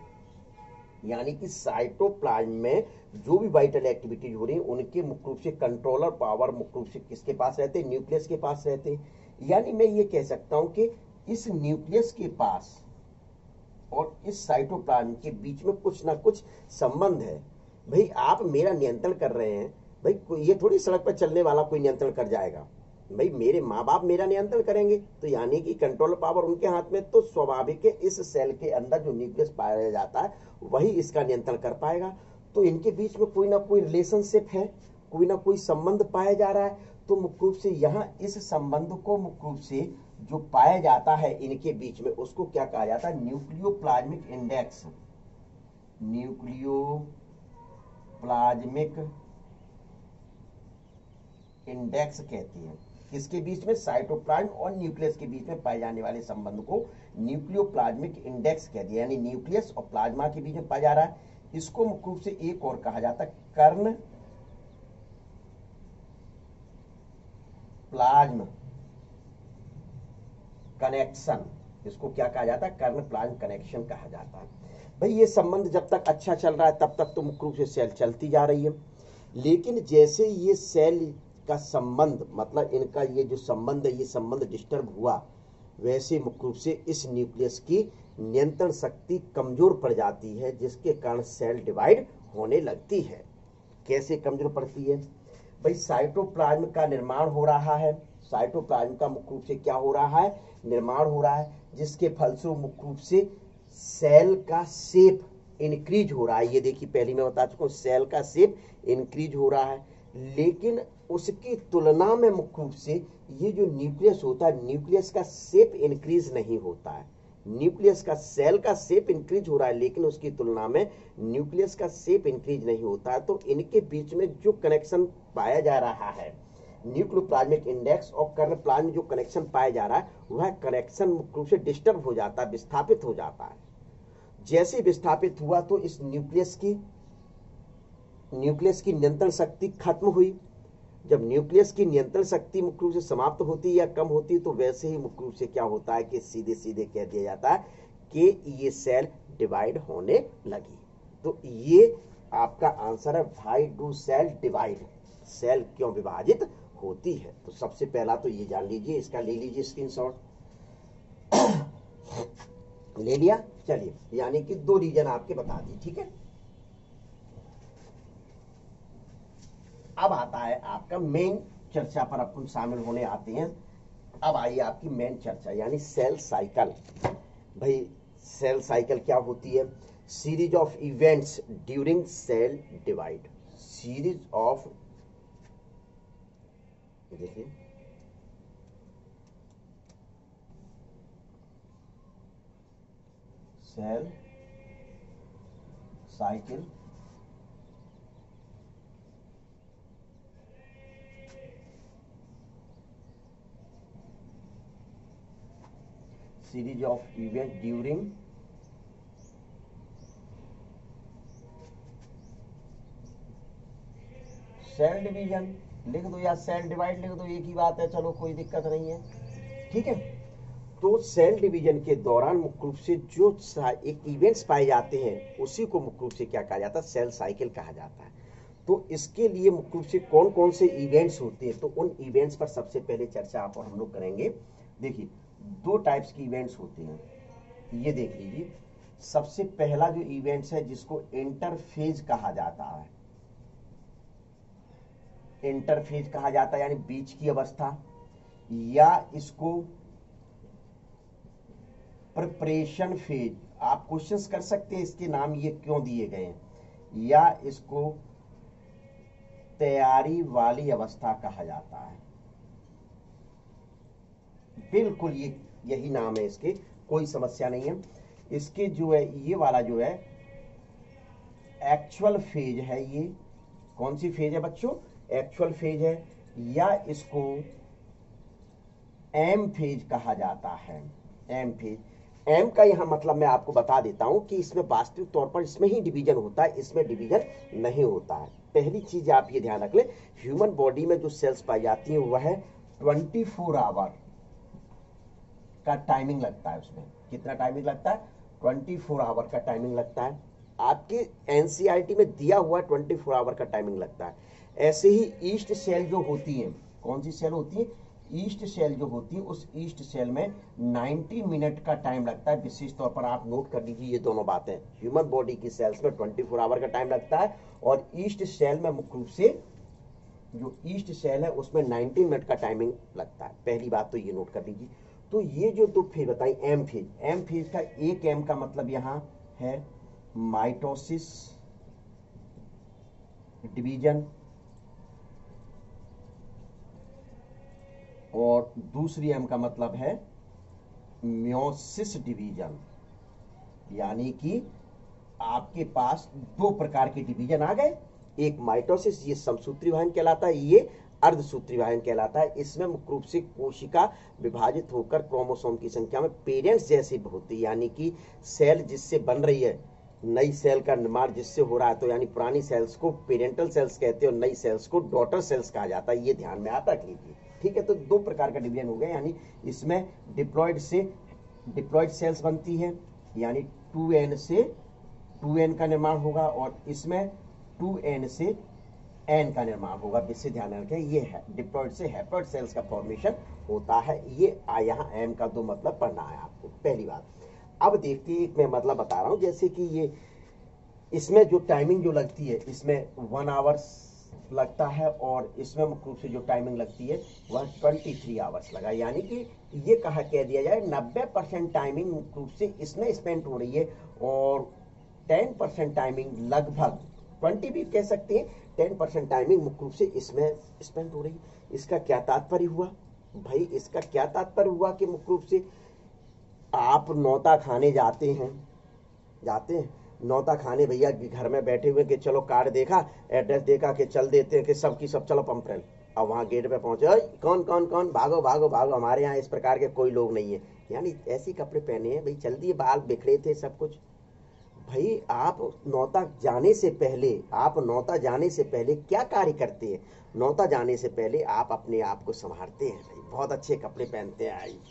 यानी कि साइटोप्लाज्म में जो भी वाइटल एक्टिविटीज़ हो रही है, उनके मुख्य रूप से कंट्रोलर पावर मुख्य रूप से किसके पास रहते हैं? न्यूक्लियस के पास रहते हैं। यानी मैं ये कह सकता हूँ कि इस न्यूक्लियस के पास और इस साइटोप्लाज्म के बीच में कुछ ना कुछ संबंध है। भाई, आप मेरा नियंत्रण कर रहे हैं। भाई ये थोड़ी सड़क पर चलने वाला कोई नियंत्रण कर जाएगा। भाई, मेरे माँ बाप मेरा नियंत्रण करेंगे। तो यानी कि कंट्रोल पावर उनके हाथ में तो स्वाभाविक है, इस सेल के अंदर जो न्यूक्लियस पाया जाता है, वही इसका नियंत्रण कर पाएगा। तो इनके बीच में कोई ना कोई रिलेशनशिप है, कोई ना कोई संबंध पाया जा रहा है तो मुख्य रूप से यहाँ इस संबंध को मुख्य रूप से जो पाया जाता है इनके बीच में, उसको क्या कहा जाता है? Nucleoplasmic index nucleoplasmic index कहते हैं। किसके बीच में? साइटोप्लाज्म और न्यूक्लियस के बीच में पाए जाने वाले संबंध को न्यूक्लियो प्लाज्मिक इंडेक्स कह दिया यानी न्यूक्लियस और प्लाज्मा के बीच में पाया जा रहा है। इसको मुख्य रूप से एक और कहा जाता है, कर्ण, प्लाज्म कनेक्शन इसको क्या कहा जाता है? कर्ण, प्लाज्म कनेक्शन कहा जाता है। भाई, ये संबंध जब तक अच्छा चल रहा है, तब तक तो मुख्य रूप से सेल चलती जा रही है। लेकिन जैसे ये सेल का संबंध मतलब इनका ये जो संबंध है, ये संबंध डिस्टर्ब हुआ, वैसे मुख्य रूप से इस न्यूक्लियस की नियंत्रण शक्ति कमज़ोर पड़ जाती है, जिसके कारण सेल डिवाइड होने लगती है। कैसे कमज़ोर पड़ती है? भाई, साइटोप्लाज्म का निर्माण हो रहा है। साइटोप्लाज्म का मुख्य रूप से क्या हो रहा है? निर्माण हो रहा है, जिसके फलस्वरूप मुख्य रूप से सेल का सेप इंक्रीज हो रहा है। ये देखिए, पहले मैं बता चुका हूँ, सेल का सेप इंक्रीज हो रहा है। लेकिन उसकी तुलना में मुख्य रूप से ये जो न्यूक्लियस होता है न्यूक्लियस का सेप इंक्रीज नहीं होता है। न्यूक्लियस का सेल का शेप इंक्रीज हो रहा है, लेकिन उसकी तुलना में न्यूक्लियस का शेप इंक्रीज नहीं होता तो इनके बीच में जो कनेक्शन पाया जा रहा है न्यूक्लियोप्लाज्मिक इंडेक्स और कर्णप्लाज्म जो कनेक्शन पाया जा रहा है, वह कनेक्शन मुख्य रूप से डिस्टर्ब हो जाता है विस्थापित हो जाता है। जैसे विस्थापित हुआ तो इस न्यूक्लियस की न्यूक्लियस की नियंत्रण शक्ति खत्म हुई। जब न्यूक्लियस की नियंत्रण शक्ति मुख्य रूप से समाप्त होती है या कम होती है तो वैसे ही मुख्य रूप से क्या होता है कि सीधे सीधे कह दिया जाता है कि ये सेल डिवाइड होने लगी। तो ये आपका आंसर है भाई डू सेल डिवाइड सेल क्यों विभाजित होती है? तो सबसे पहला तो ये जान लीजिए, इसका ले लीजिए स्क्रीनशॉट ले लिया? चलिए, यानी कि दो रीजन आपके बता दिए ठीक है? अब आता है आपका मेन चर्चा पर अपन शामिल होने आते हैं। अब आइए आपकी मेन चर्चा, यानी सेल साइकिल भाई सेल साइकिल क्या होती है? Series of events during cell divide series of देखिए। Cell cycle series of events during cell division लिख दो या सेल डिवाइड लिख दो, एक ही बात है, चलो कोई दिक्कत नहीं है। ठीक है? तो सेल डिवीज़न के दौरान मुख्य रूप से जो एक इवेंट्स पाए जाते हैं, उसी को मुख्य रूप से क्या कहा जाता है? सेल साइकिल कहा जाता है। तो इसके लिए मुख्य रूप से कौन कौन से इवेंट्स होते हैं? तो उन इवेंट्स पर सबसे पहले चर्चा आप और हम लोग करेंगे। देखिए दो टाइप्स की इवेंट्स होते हैं। ये देख लीजिए सबसे पहला जो इवेंट्स है, जिसको इंटरफेज कहा जाता है। इंटरफेज कहा जाता है, यानी बीच की अवस्था, या इसको प्रिपरेशन फ़ेज़ आप क्वेश्चंस कर सकते हैं, इसके नाम ये क्यों दिए गए हैं। या इसको तैयारी वाली अवस्था कहा जाता है। बिल्कुल ये, यही नाम है इसके, कोई समस्या नहीं है। इसके जो है, ये वाला जो है एक्चुअल फ़ेज़ है ये। कौन सी फ़ेज़ है बच्चों? एक्चुअल फ़ेज़ है, या इसको एम फ़ेज़ कहा जाता है। एम फ़ेज़ एम का यहाँ मतलब मैं आपको बता देता हूँ कि इसमें वास्तविक तौर पर इसमें ही डिवीज़न होता है, इसमें डिवीज़न नहीं होता है। पहली चीज़ आप ये ध्यान रख ले ह्यूमन बॉडी में जो सेल्स पाई जाती है, वह है ट्वेंटी फोर आवर का टाइमिंग लगता है उसमें। कितना टाइमिंग लगता है? ट्वेंटी फोर आवर का टाइमिंग लगता है। आपके एनसीआरटी में दिया हुआ ट्वेंटी फोर आवर का टाइमिंग लगता है। ऐसे ही ईस्ट सेल जो होती है, कौन सी सेल होती है? ईस्ट सेल जो होती है, उस ईस्ट सेल में 90 मिनट का टाइम लगता है। विशेष तौर पर आप नोट कर लीजिए ये दोनों बातें। ह्यूमन बॉडी की सेल्स में 24 आवर का टाइम लगता है और ईस्ट सेल में मुख्य रूप से जो ईस्ट सेल है, उसमें 90 मिनट का टाइमिंग लगता है। पहली बात तो ये नोट कर लीजिए तो ये जो दो फ़ेज़ बताई एम फ़ेज़ एम फ़ेज़ का एक एम का मतलब यहाँ है माइटोसिस डिवीज़न और दूसरी एम का मतलब है म्योसिस डिवीज़न यानी कि आपके पास दो प्रकार के डिवीज़न आ गए। एक माइटोसिस ये समसूत्री वाहन कहलाता है, ये अर्धसूत्री विभाजन कहलाता है। इसमें मुख्य रूप से कोशिका विभाजित होकर क्रोमोसोम की संख्या में पेरेंट्स जैसी होती है। यानी कि सेल जिससे बन रही है, नई सेल का निर्माण जिससे हो रहा है तो यानी पुरानी सेल्स को पेरेंटल सेल्स कहते हैं और नई सेल्स को डॉटर सेल्स कहा जाता है। ये ध्यान में रख लीजिए ठीक है तो दो प्रकार का डिवीज़न हो गया। यानी इसमें डिप्लॉयड से डिप्लॉयड सेल्स बनती है, यानी टू एन से टू एन का निर्माण होगा और इसमें टू एन से एन का निर्माण होगा जिससे ध्यान रखें, ये है डिप्लॉयड से हैप्लॉयड सेल्स का फॉर्मेशन होता है। ये यहाँ एम का दो मतलब पढ़ना है आपको, पहली बात। अब देखिए मैं मतलब बता रहा हूँ, जैसे कि ये, इसमें जो टाइमिंग जो लगती है, इसमें वन आवर्स लगता है और इसमें मुख्य रूप से जो टाइमिंग लगती है, वह ट्वेंटी थ्री आवर्स लगा। यानी कि ये कहा, कह दिया जाए, नब्बे परसेंट टाइमिंग मुख्य रूप से इसमें स्पेंड हो रही है और टेन परसेंट टाइमिंग लगभग ट्वेंटी भी कह सकते हैं टेन परसेंट टाइमिंग मुख्य रूप से इसमें स्पेंड हो रही। इसका क्या तात्पर्य हुआ? भाई, इसका क्या तात्पर्य हुआ कि मुख्य रूप से आप नौता खाने जाते हैं जाते हैं। नौता खाने भैया घर में बैठे हुए कि चलो कार्ड देखा एड्रेस देखा कि चल देते हैं कि सब की सब, चलो पंपरेल अब वहाँ गेट पे पहुँचे कौन कौन कौन? भागो भागो भागो, हमारे यहाँ इस प्रकार के कोई लोग नहीं है। यानी ऐसे कपड़े पहने हैं, भाई, चल दिए, बाल बिखरे थे सब कुछ। भाई, आप नौता जाने से पहले, आप नौता जाने से पहले क्या कार्य करते हैं? नौता जाने से पहले आप अपने आप को संभालते हैं भाई। बहुत अच्छे कपड़े पहनते हैं।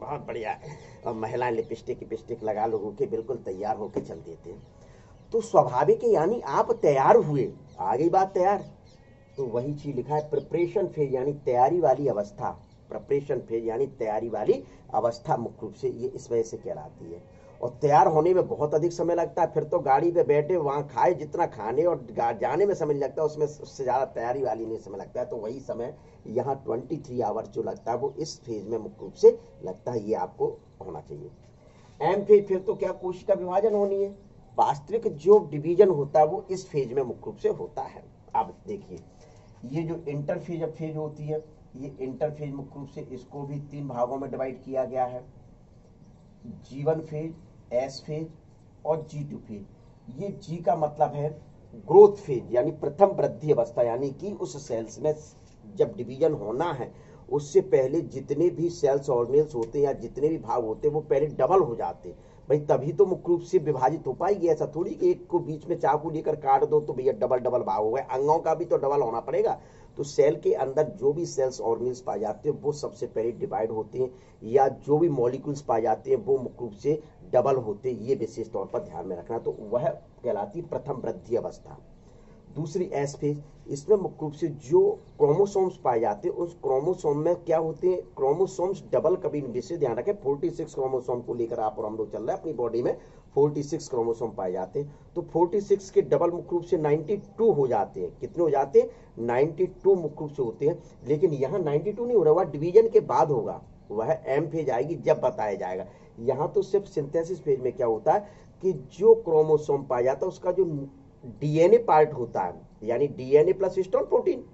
बहुत बढ़िया। और महिलाएँ लिपस्टिक लिपस्टिक लगा लोगों के बिल्कुल तैयार होकर चल देते हैं। तो स्वाभाविक है, यानी आप तैयार हुए। आ गई बात तैयार। तो वही चीज़ लिखा है प्रिपरेशन फ़ेज़ यानी तैयारी वाली अवस्था। प्रिपरेशन फ़ेज़ यानी तैयारी वाली अवस्था मुख्य रूप से ये इस वजह से कहलाती है। और तैयार होने में बहुत अधिक समय लगता है। फिर तो गाड़ी पे बैठे, वहाँ खाए जितना खाने और जाने में समय लगता है, उसमें उससे ज़्यादा तैयारी वाली नहीं समय लगता है। तो वही समय यहाँ ट्वेंटी थ्री आवर्स जो लगता है, वो इस फ़ेज़ में मुख्य रूप से लगता है, ये आपको होना चाहिए। एम फ़ेज़ फिर तो क्या कोशिका विभाजन होनी है? वास्तविक जो डिवीज़न होता है, वो इस फ़ेज़ में मुख्य रूप से होता है। आप देखिए, ये जो इंटरफेज फ़ेज़ होती है, ये इंटरफेज मुख्य रूप से इसको भी तीन भागों में डिवाइड किया गया है। जीवन फ़ेज़ एस फ़ेज़ और जी टू फ़ेज़। ये जी का मतलब है ग्रोथ फ़ेज़ यानी प्रथम वृद्धि अवस्था, यानी कि उस सेल्स में जब डिवीज़न होना है, उससे पहले जितने भी सेल्स ऑर्गेनल्स होते हैं या जितने भी भाग होते हैं, वो पहले डबल हो जाते हैं। भाई, तभी तो मुख्य रूप से विभाजित हो पाएगी, ऐसा थोड़ी कि एक को बीच में चाकू लेकर काट दो तो भैया डबल डबल भाग हो गए। अंगों का भी तो डबल होना पड़ेगा। तो सेल के अंदर जो भी सेल्स ऑर्गेनिल्स पाए जाते हैं, वो सबसे पहले डिवाइड होते हैं, या जो भी मॉलिक्यूल्स पाए जाते हैं, वो मुख्य रूप से डबल होते हैं, ये विशेष तौर पर ध्यान में रखना। तो वह कहलाती प्रथम वृद्धि अवस्था। दूसरी एस फ़ेज़ इसमें मुख्य रूप से जो क्रोमोसोम्स पाए जाते हैं, उस क्रोमोसोम में क्या होते हैं? क्रोमोसोम्स डबल कभी विशेष, ध्यान रखें 46 क्रोमोसोम को लेकर आप और हम लोग चल रहे हैं अपनी बॉडी में 46 क्रोमोसोम पाए जाते हैं। तो 46 के डबल मुख्य रूप से 92 हो जाते हैं। कितने हो जाते हैं? 92 मुख्य रूप से होते हैं। लेकिन यहाँ 92 नहीं हो रहा वह डिवीज़न के बाद होगा। वह एम फ़ेज़ आएगी जब बताया जाएगा। यहाँ तो सिर्फ़ सिंथेसिस फ़ेज़ में क्या होता है कि जो क्रोमोसोम पाया जाता है, उसका जो डीएनए पार्ट होता है, यानी डीएनए प्लस हिस्टोन प्रोटीन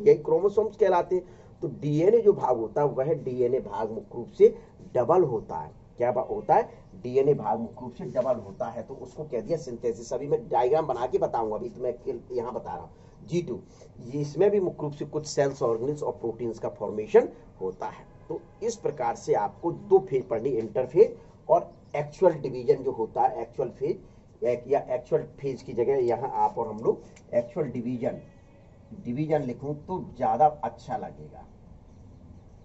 यही क्रोमोसोम्स कहलाते हैं। तो डीएनए जो भाग होता है, वह डीएनए भाग मुख्य रूप से डबल होता है। क्या होता है? डीएनए भाग मुख्य रूप से डबल होता है तो उसको कह दिया सिंथेसिस अभी मैं डायग्राम बना के बताऊँगा, अभी तो मैं यहाँ बता रहा हूँ। जी टू इसमें भी मुख्य रूप से कुछ सेल्स ऑर्गेनिल्स और प्रोटीन्स का फॉर्मेशन होता है। तो इस प्रकार से आपको दो फ़ेज़ पढ़नी इंटरफेज और एक्चुअल डिवीज़न जो होता है एक्चुअल फ़ेज़ या एक्चुअल फ़ेज़ की जगह यहाँ आप और हम लोग एक्चुअल डिवीज़न डिवीज़न लिखूं तो ज़्यादा अच्छा लगेगा।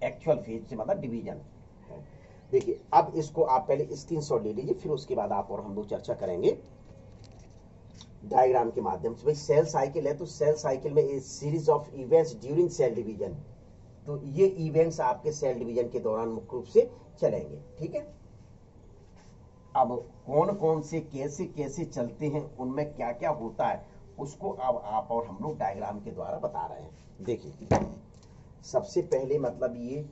एक्चुअल फ़ेज़ से मतलब डिवीज़न देखिए, अब इसको आप पहले स्क्रीन शॉट ले लीजिए, फिर उसके बाद आप और हम लोग चर्चा करेंगे डायग्राम के माध्यम से। भाई सेल साइकिल है तो सेल साइकिल में series of events during cell division तो ये इवेंट्स आपके सेल डिवीज़न के दौरान मुख्य रूप से चलेंगे, ठीक है? अब कौन कौन से, कैसे कैसे चलते हैं, उनमें क्या क्या होता है, उसको अब आप और हम लोग डायग्राम के द्वारा बता रहे हैं। देखिए, सबसे पहले मतलब ये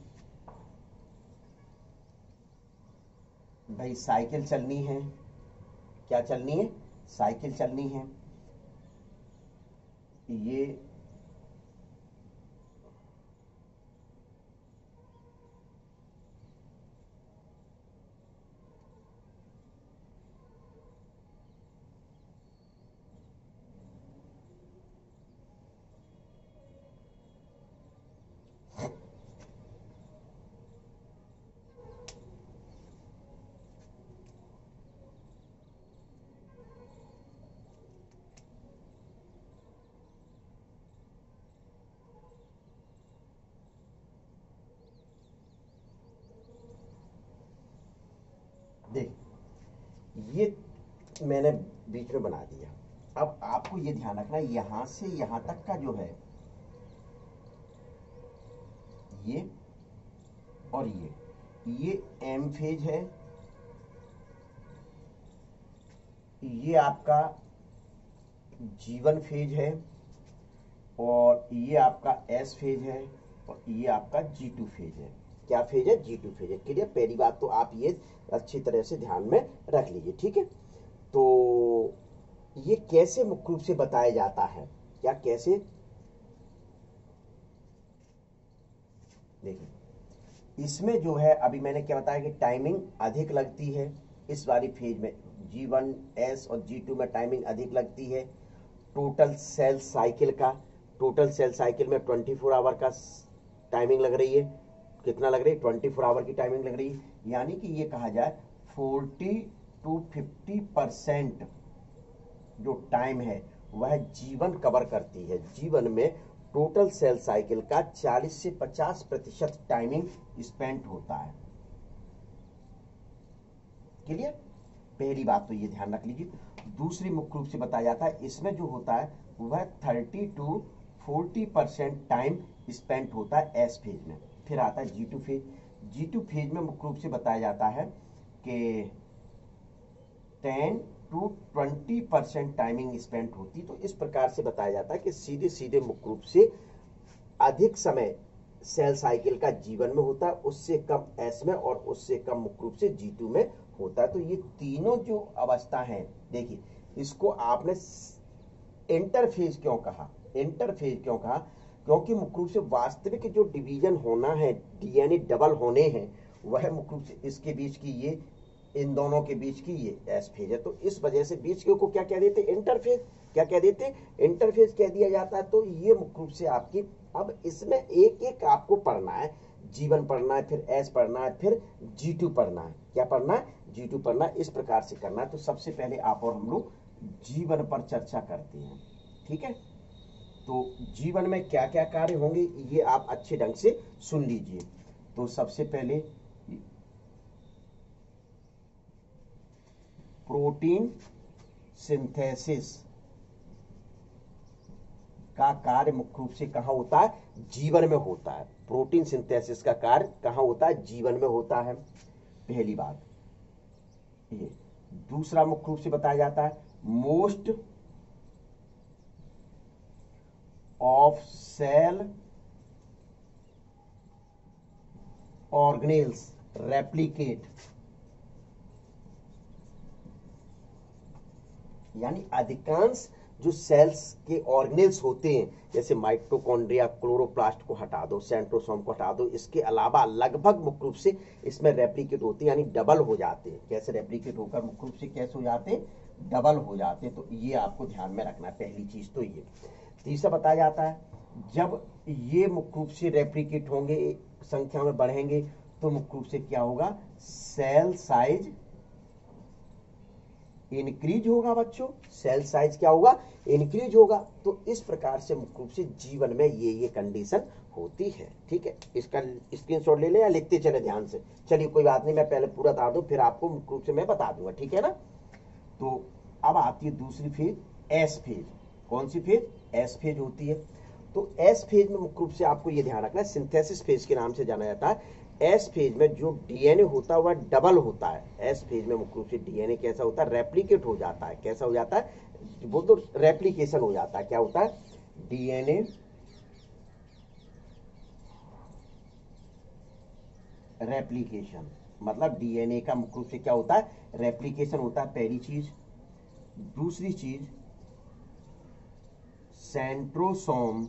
भाई साइकिल चलनी है। क्या चलनी है? साइकिल चलनी है। ये मैंने बीच में बना दिया। अब आपको ये ध्यान रखना, यहाँ से यहाँ तक का जो है, ये और ये ये एम फ़ेज़ है, ये आपका जीवन फ़ेज़ है, और ये आपका एस फ़ेज़ है, और ये आपका जी टू फ़ेज़ है। क्या फ़ेज़ है? जी टू फ़ेज़ है। क्लियर? पहली बात तो आप ये अच्छी तरह से ध्यान में रख लीजिए, ठीक है? तो ये कैसे मुख्य रूप से बताया जाता है? या कैसे? देखिए, इसमें जो है, अभी मैंने क्या बताया कि टाइमिंग अधिक लगती है। इस वाली फ़ेज़ में जी वन एस और जी टू में टाइमिंग अधिक लगती है। टोटल सेल साइकिल का टोटल सेल साइकिल में ट्वेंटी फोर आवर का टाइमिंग लग रही है। कितना लग रही है? ट्वेंटी फोर आवर की टाइमिंग लग रही है। यानी कि ये कहा जाए फोर्टी टू फिफ्टी परसेंट जो टाइम है, वह जीवन कवर करती है। जीवन में टोटल सेल साइकिल का 40 से 50 प्रतिशत टाइमिंग स्पेंड होता है। क्लियर? पहली बात तो ये ध्यान रख लीजिए। दूसरी मुख्य रूप से बताया जाता है, इसमें जो होता है, वह 30 टू 40 परसेंट टाइम स्पेंड होता है एस फ़ेज़ में। फिर आता है G two phase. G two phase में मुख्य रूप से बताया जाता है कि 10 टू 20 परसेंट टाइमिंग स्पेंड होती तो इस प्रकार से बताया जाता है कि सीधे सीधे मुख्य रूप से अधिक समय सेल साइकिल का जीवन में होता है उससे कम एस में और उससे कम मुख्य रूप से जी में होता। है तो ये तीनों जो अवस्था है, देखिए, इसको आपने इंटरफेज क्यों कहा? इंटरफेज क्यों कहा? क्योंकि मुख्य रूप से वास्तविक जो डिवीज़न होना है डीएनए डबल होने हैं, वह मुख्य रूप से इसके बीच की ये इन दोनों के बीच की ये एस फ़ेज़ है। तो इस वजह से बीच के को क्या कह देते? इंटरफेज क्या कह देते? इंटरफेज कह दिया जाता है। तो ये मुख्य रूप से आपकी, अब इसमें एक एक आपको पढ़ना है। जीवन पढ़ना है, फिर एस पढ़ना है, फिर जी टू पढ़ना है। क्या पढ़ना है? जी टू पढ़ना है। इस प्रकार से करना है। तो सबसे पहले आप और हम लोग जीवन पर चर्चा करते हैं। ठीक है? तो जीवन में क्या क्या कार्य होंगे, ये आप अच्छे ढंग से सुन लीजिए। तो सबसे पहले प्रोटीन सिंथेसिस का कार्य मुख्य रूप से कहा होता है? जीवन में होता है। प्रोटीन सिंथेसिस का कार्य कहा होता है? जीवन में होता है। पहली बात, ये दूसरा मुख्य रूप से बताया जाता है। Most of cell organelles replicate यानी अधिकांश जो सेल्स के ऑर्गेनेल्स होते हैं, जैसे माइटोकॉन्ड्रिया क्लोरोप्लास्ट को हटा दो सेंट्रोसोम को हटा दो, इसके अलावा लगभग मुख्य रूप से इसमें रेप्लिकेट होते हैं, यानी डबल हो जाते हैं। कैसे रेप्लिकेट होकर मुख्य रूप से कैसे हो जाते हैं? डबल हो जाते हैं। तो ये आपको ध्यान में रखना है, पहली चीज़ तो ये। तीसरा बताया जाता है, जब ये मुख्य रूप से रेप्लिकेट होंगे, संख्या में बढ़ेंगे तो मुख्य रूप से क्या होगा? सेल साइज़ इंक्रीज होगा बच्चों। सेल साइज़ क्या होगा? इंक्रीज होगा। तो इस प्रकार से मुख्य रूप से जीवन में ये ये कंडीशन होती है। ठीक है? इसका स्क्रीनशॉट ले ले या लिखते चले ध्यान से। चलिए, कोई बात नहीं, मैं पहले पूरा बता दूँ, फिर आपको मुख्य रूप से मैं बता दूँगा। ठीक है ना? तो अब आती है दूसरी फ़ेज़ एस फ़ेज़ कौन सी फ़ेज़ एस फ़ेज़ होती है। तो एस फ़ेज़ में मुख्य रूप से आपको ये ध्यान रखना है सिंथेसिस फ़ेज़ के नाम से जाना जाता है। एस फ़ेज़ में जो डीएनए होता है, वह डबल होता है। एस फ़ेज़ में मुख्य रूप से डीएनए कैसा होता है? रेप्लीकेट हो जाता है। कैसा हो जाता है? वो तो रेप्लीकेशन हो जाता है। क्या होता है? डीएनए रेप्लीकेशन मतलब डीएनए का मुख्य रूप से क्या होता है? रेप्लीकेशन होता है। पहली चीज़। दूसरी चीज़। सेंट्रोसोम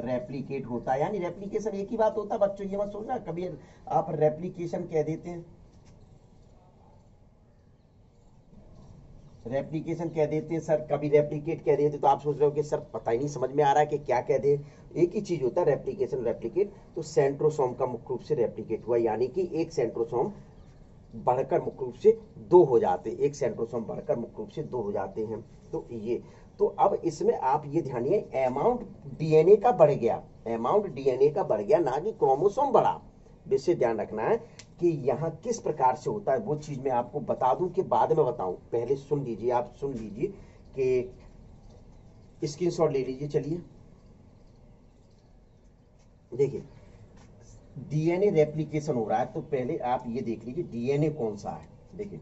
रेप्लीकेट होता है। यानी रेप्लीकेशन एक ही बात होता है, बच्चों, ये मत सोचना, कभी आप रेप्लीकेशन कह देते हैं। रेप्लीकेशन कह देते हैं सर कभी रेप्लीकेट कह देते तो आप सोच रहे हो कि, सर, पता ही नहीं, समझ में आ रहा है कि क्या कह दे। एक ही चीज़ होता है रेप्लीकेशन रेप्लीकेट तो सेंट्रोसोम का मुख्य रूप से रेप्लीकेट हुआ यानी कि एक सेंट्रोसोम बढ़कर मुख्य रूप से दो हो जाते एक सेंट्रोसोम बढ़कर मुख्य रूप से दो हो जाते हैं। तो ये तो अब इसमें आप ये ध्यान अमाउंट डीएनए का बढ़ गया। अमाउंट डीएनए का बढ़ गया, ना कि क्रोमोसोम बढ़ा। विषय ध्यान रखना है कि यहाँ किस प्रकार से होता है, वो चीज़ मैं आपको बता दूँ कि बाद में बताऊँ। पहले सुन लीजिए, आप सुन लीजिए कि स्क्रीन शॉट ले लीजिए, चलिए। देखिए डीएनए रेप्लिकेशन हो रहा है तो पहले आप ये देख लीजिए डीएनए कौन सा है। देखिए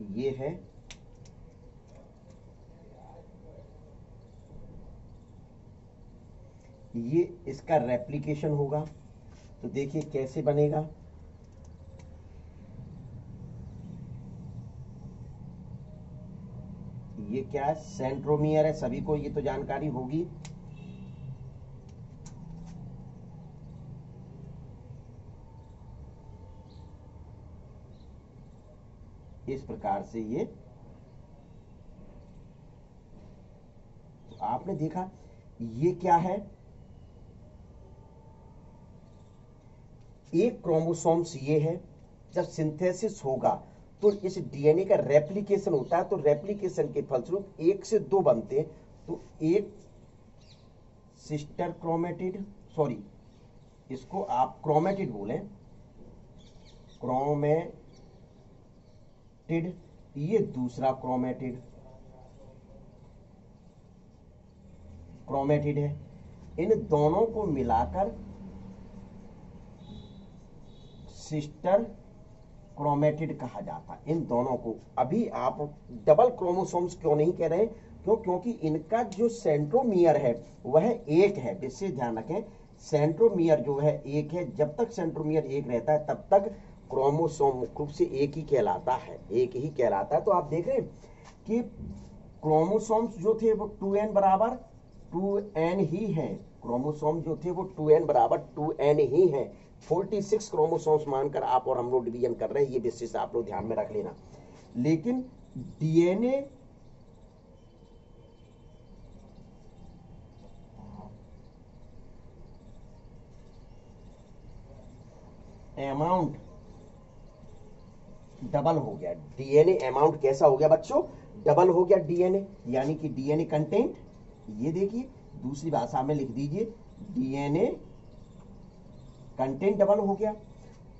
ये है। ये इसका रेप्लिकेशन होगा। तो देखिए कैसे बनेगा। ये क्या है? सेंट्रोमियर है। सभी को ये तो जानकारी होगी। इस प्रकार से ये? तो आपने देखा, ये क्या है? एक क्रोमोसोम्स ये है, जब सिंथेसिस होगा तो इस डीएनए का रेप्लिकेशन होता है तो रेप्लिकेशन के फलस्वरूप एक से दो बनते हैं तो एक सिस्टर क्रोमेटिड, सॉरी, इसको आप क्रोमेटिड बोले क्रोमेटिड ये दूसरा क्रोमेटिड क्रोमेटिड है. इन दोनों को मिलाकर सिस्टर क्रोमेटिड कहा जाता है. इन दोनों को. अभी आप डबल क्रोमोसोम्स क्यों नहीं कह रहे? क्यों? क्योंकि इनका जो सेंट्रोमियर है, वह एक है. विशेष ध्यान रखें सेंट्रोमियर जो है एक है. जब तक सेंट्रोमियर एक रहता है, तब तक क्रोमोसोम मुख्य रूप से एक ही कहलाता है, एक ही कहलाता है। तो आप देख रहे हैं कि क्रोमोसोम्स जो थे वो टू एन बराबर टू एन ही है। क्रोमोसोम जो थे वो टू एन बराबर टू एन ही है। 46 क्रोमोसोम्स मानकर आप और हम लोग डिवीज़न कर रहे हैं, ये विशेष आप लोग ध्यान में रख लेना। लेकिन डीएनए अमाउंट डबल हो गया। डीएनए अमाउंट कैसा हो गया बच्चों? डबल हो गया डीएनए, यानी कि डीएनए कंटेंट ये देखिए, दूसरी भाषा में लिख दीजिए। डीएनए कंटेंट डबल हो गया।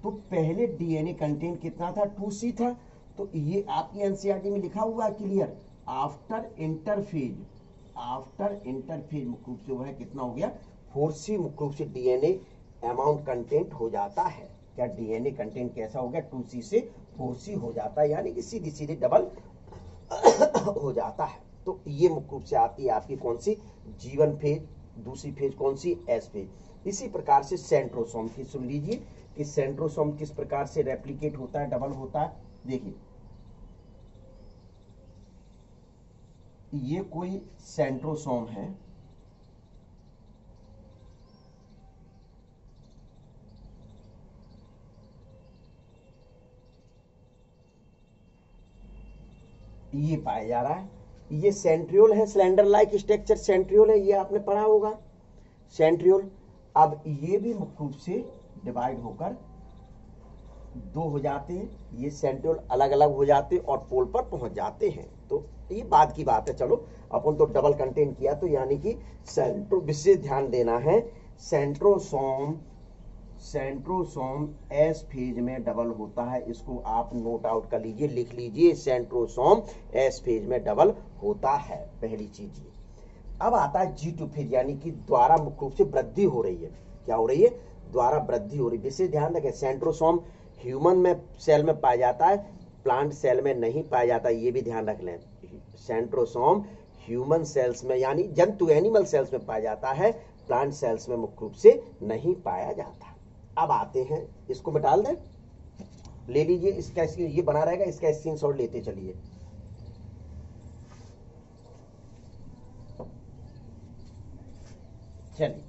तो पहले डीएनए कंटेंट कितना था? टू सी था। तो ये आपकी एनसीआरटी में लिखा हुआ है clear after interphase after interphase मुख्य रूप से वो है, कितना हो गया? फोर सी मुख्य रूप से डीएनए अमाउंट कंटेंट हो जाता है। क्या डीएनए कंटेंट कैसा हो गया? टू सी से फोर सी हो जाता है, यानी कि सीधी सीधे डबल हो जाता है। तो ये मुख्य रूप से आती है आपकी कौन सी? जीवन फ़ेज़, दूसरी फ़ेज़ कौन सी? S phase. इसी प्रकार से सेंट्रोसोम की सुन लीजिए कि सेंट्रोसोम किस प्रकार से रेप्लिकेट होता है डबल होता है। देखिए। ये कोई सेंट्रोसोम है ये पाया जा रहा है। ये सेंट्रियोल है सिलेंडर लाइक स्ट्रक्चर सेंट्रियोल है, ये आपने पढ़ा होगा। सेंट्रियोल अब ये भी मुख्य रूप से डिवाइड होकर दो हो जाते हैं। ये सेंट्रियोल अलग अलग हो जाते हैं और पोल पर पहुँच जाते हैं। तो ये बात की बात है, चलो। अपन तो डबल कंटेंट किया तो यानी कि सेंट्रो विशेष ध्यान देना है। सेंट्रोसोम सेंट्रोसोम एस फ़ेज़ में डबल होता है, इसको आप नोट आउट कर लीजिए, लिख लीजिए, सेंट्रोसोम एस फ़ेज़ में डबल होता है, पहली चीज़ ये। अब आता है जी टू फ़ेज़ यानी कि द्वारा मुख्य रूप से वृद्धि हो रही है। क्या हो रही है? द्वारा वृद्धि हो रही है। विशेष ध्यान रखें, सेंट्रोसोम ह्यूमन में सेल में पाया जाता है प्लांट सेल में नहीं पाया जाता, ये भी ध्यान रख लें। सेंट्रोसोम ह्यूमन सेल्स में, यानी जंतु एनिमल सेल्स में पाया जाता है प्लांट सेल्स में मुख्य रूप से नहीं पाया जाता। अब आते हैं, इसको मैं डाल दें ले लीजिए, इसका ये बना रहेगा, इसका स्क्रीन शॉट लेते चलिए। चलिए,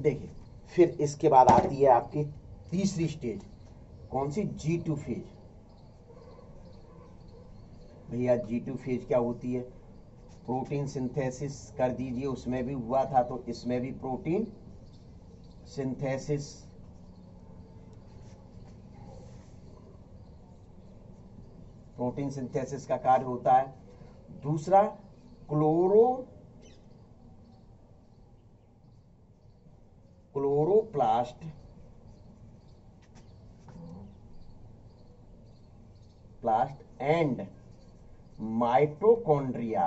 देखिए, फिर इसके बाद आती है आपकी तीसरी स्टेज कौन सी? जी टू फ़ेज़ भैया जी टू फ़ेज़ क्या होती है? प्रोटीन सिंथेसिस कर दीजिए, उसमें भी हुआ था तो इसमें भी प्रोटीन सिंथेसिस प्रोटीन सिंथेसिस का कार्य होता है। दूसरा chloro chloroplast plast and mitochondria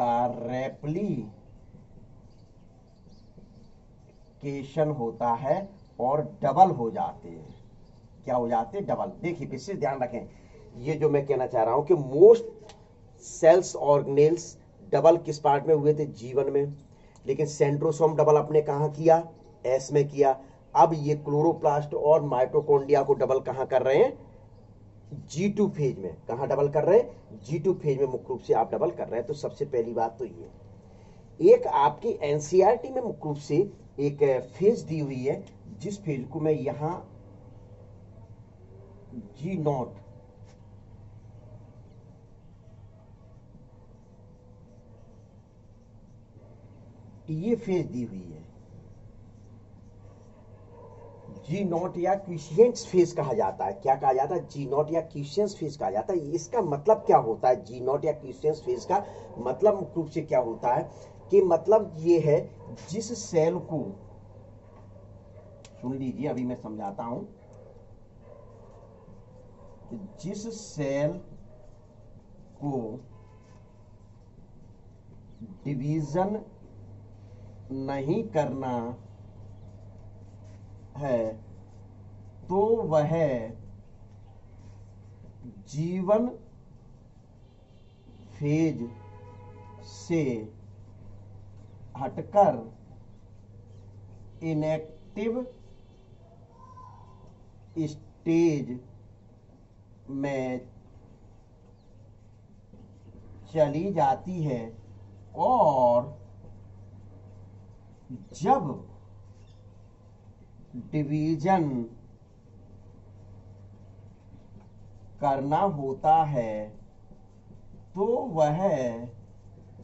replication होता है और डबल हो जाते हैं। क्या हो जाते हैं? डबल। देखिए विशेष ध्यान रखें। ये जो मैं कहना चाह रहा हूँ कि मोस्ट सेल्स ऑर्गेनेल्स डबल किस पार्ट में हुए थे? जीवन में। लेकिन सेंट्रोसोम डबल अपने कहा किया? एस में किया। अब ये क्लोरोप्लास्ट और माइटोकॉन्ड्रिया को डबल कहाँ कर रहे हैं? जी टू फ़ेज़ में कहा डबल कर रहे हैं? जी टू फ़ेज़ में मुख्य रूप से आप डबल कर रहे हैं। तो सबसे पहली बात तो ये एक आपकी एनसीआरटी में मुख्य रूप से एक फ़ेज़ दी हुई है। जिस फ़ेज़ को मैं यहाँ जी नॉट ये फ़ेज़ दी हुई है। जी नॉट या क्विशियंस फ़ेज़ कहा जाता है। क्या कहा जाता है? जी नॉट या क्विशियंस फ़ेज़ कहा जाता है। इसका मतलब क्या होता है? जी नॉट या क्विशियंस फ़ेज़ का मतलब मुख्य रूप से क्या होता है? कि मतलब ये है, जिस सेल को, सुन लीजिए, अभी मैं समझाता हूँ। जिस सेल को डिवीज़न नहीं करना है तो वह जीवन फ़ेज़ से हटकर इनएक्टिव स्टेज में चली जाती है और जब डिवीज़न करना होता है तो वह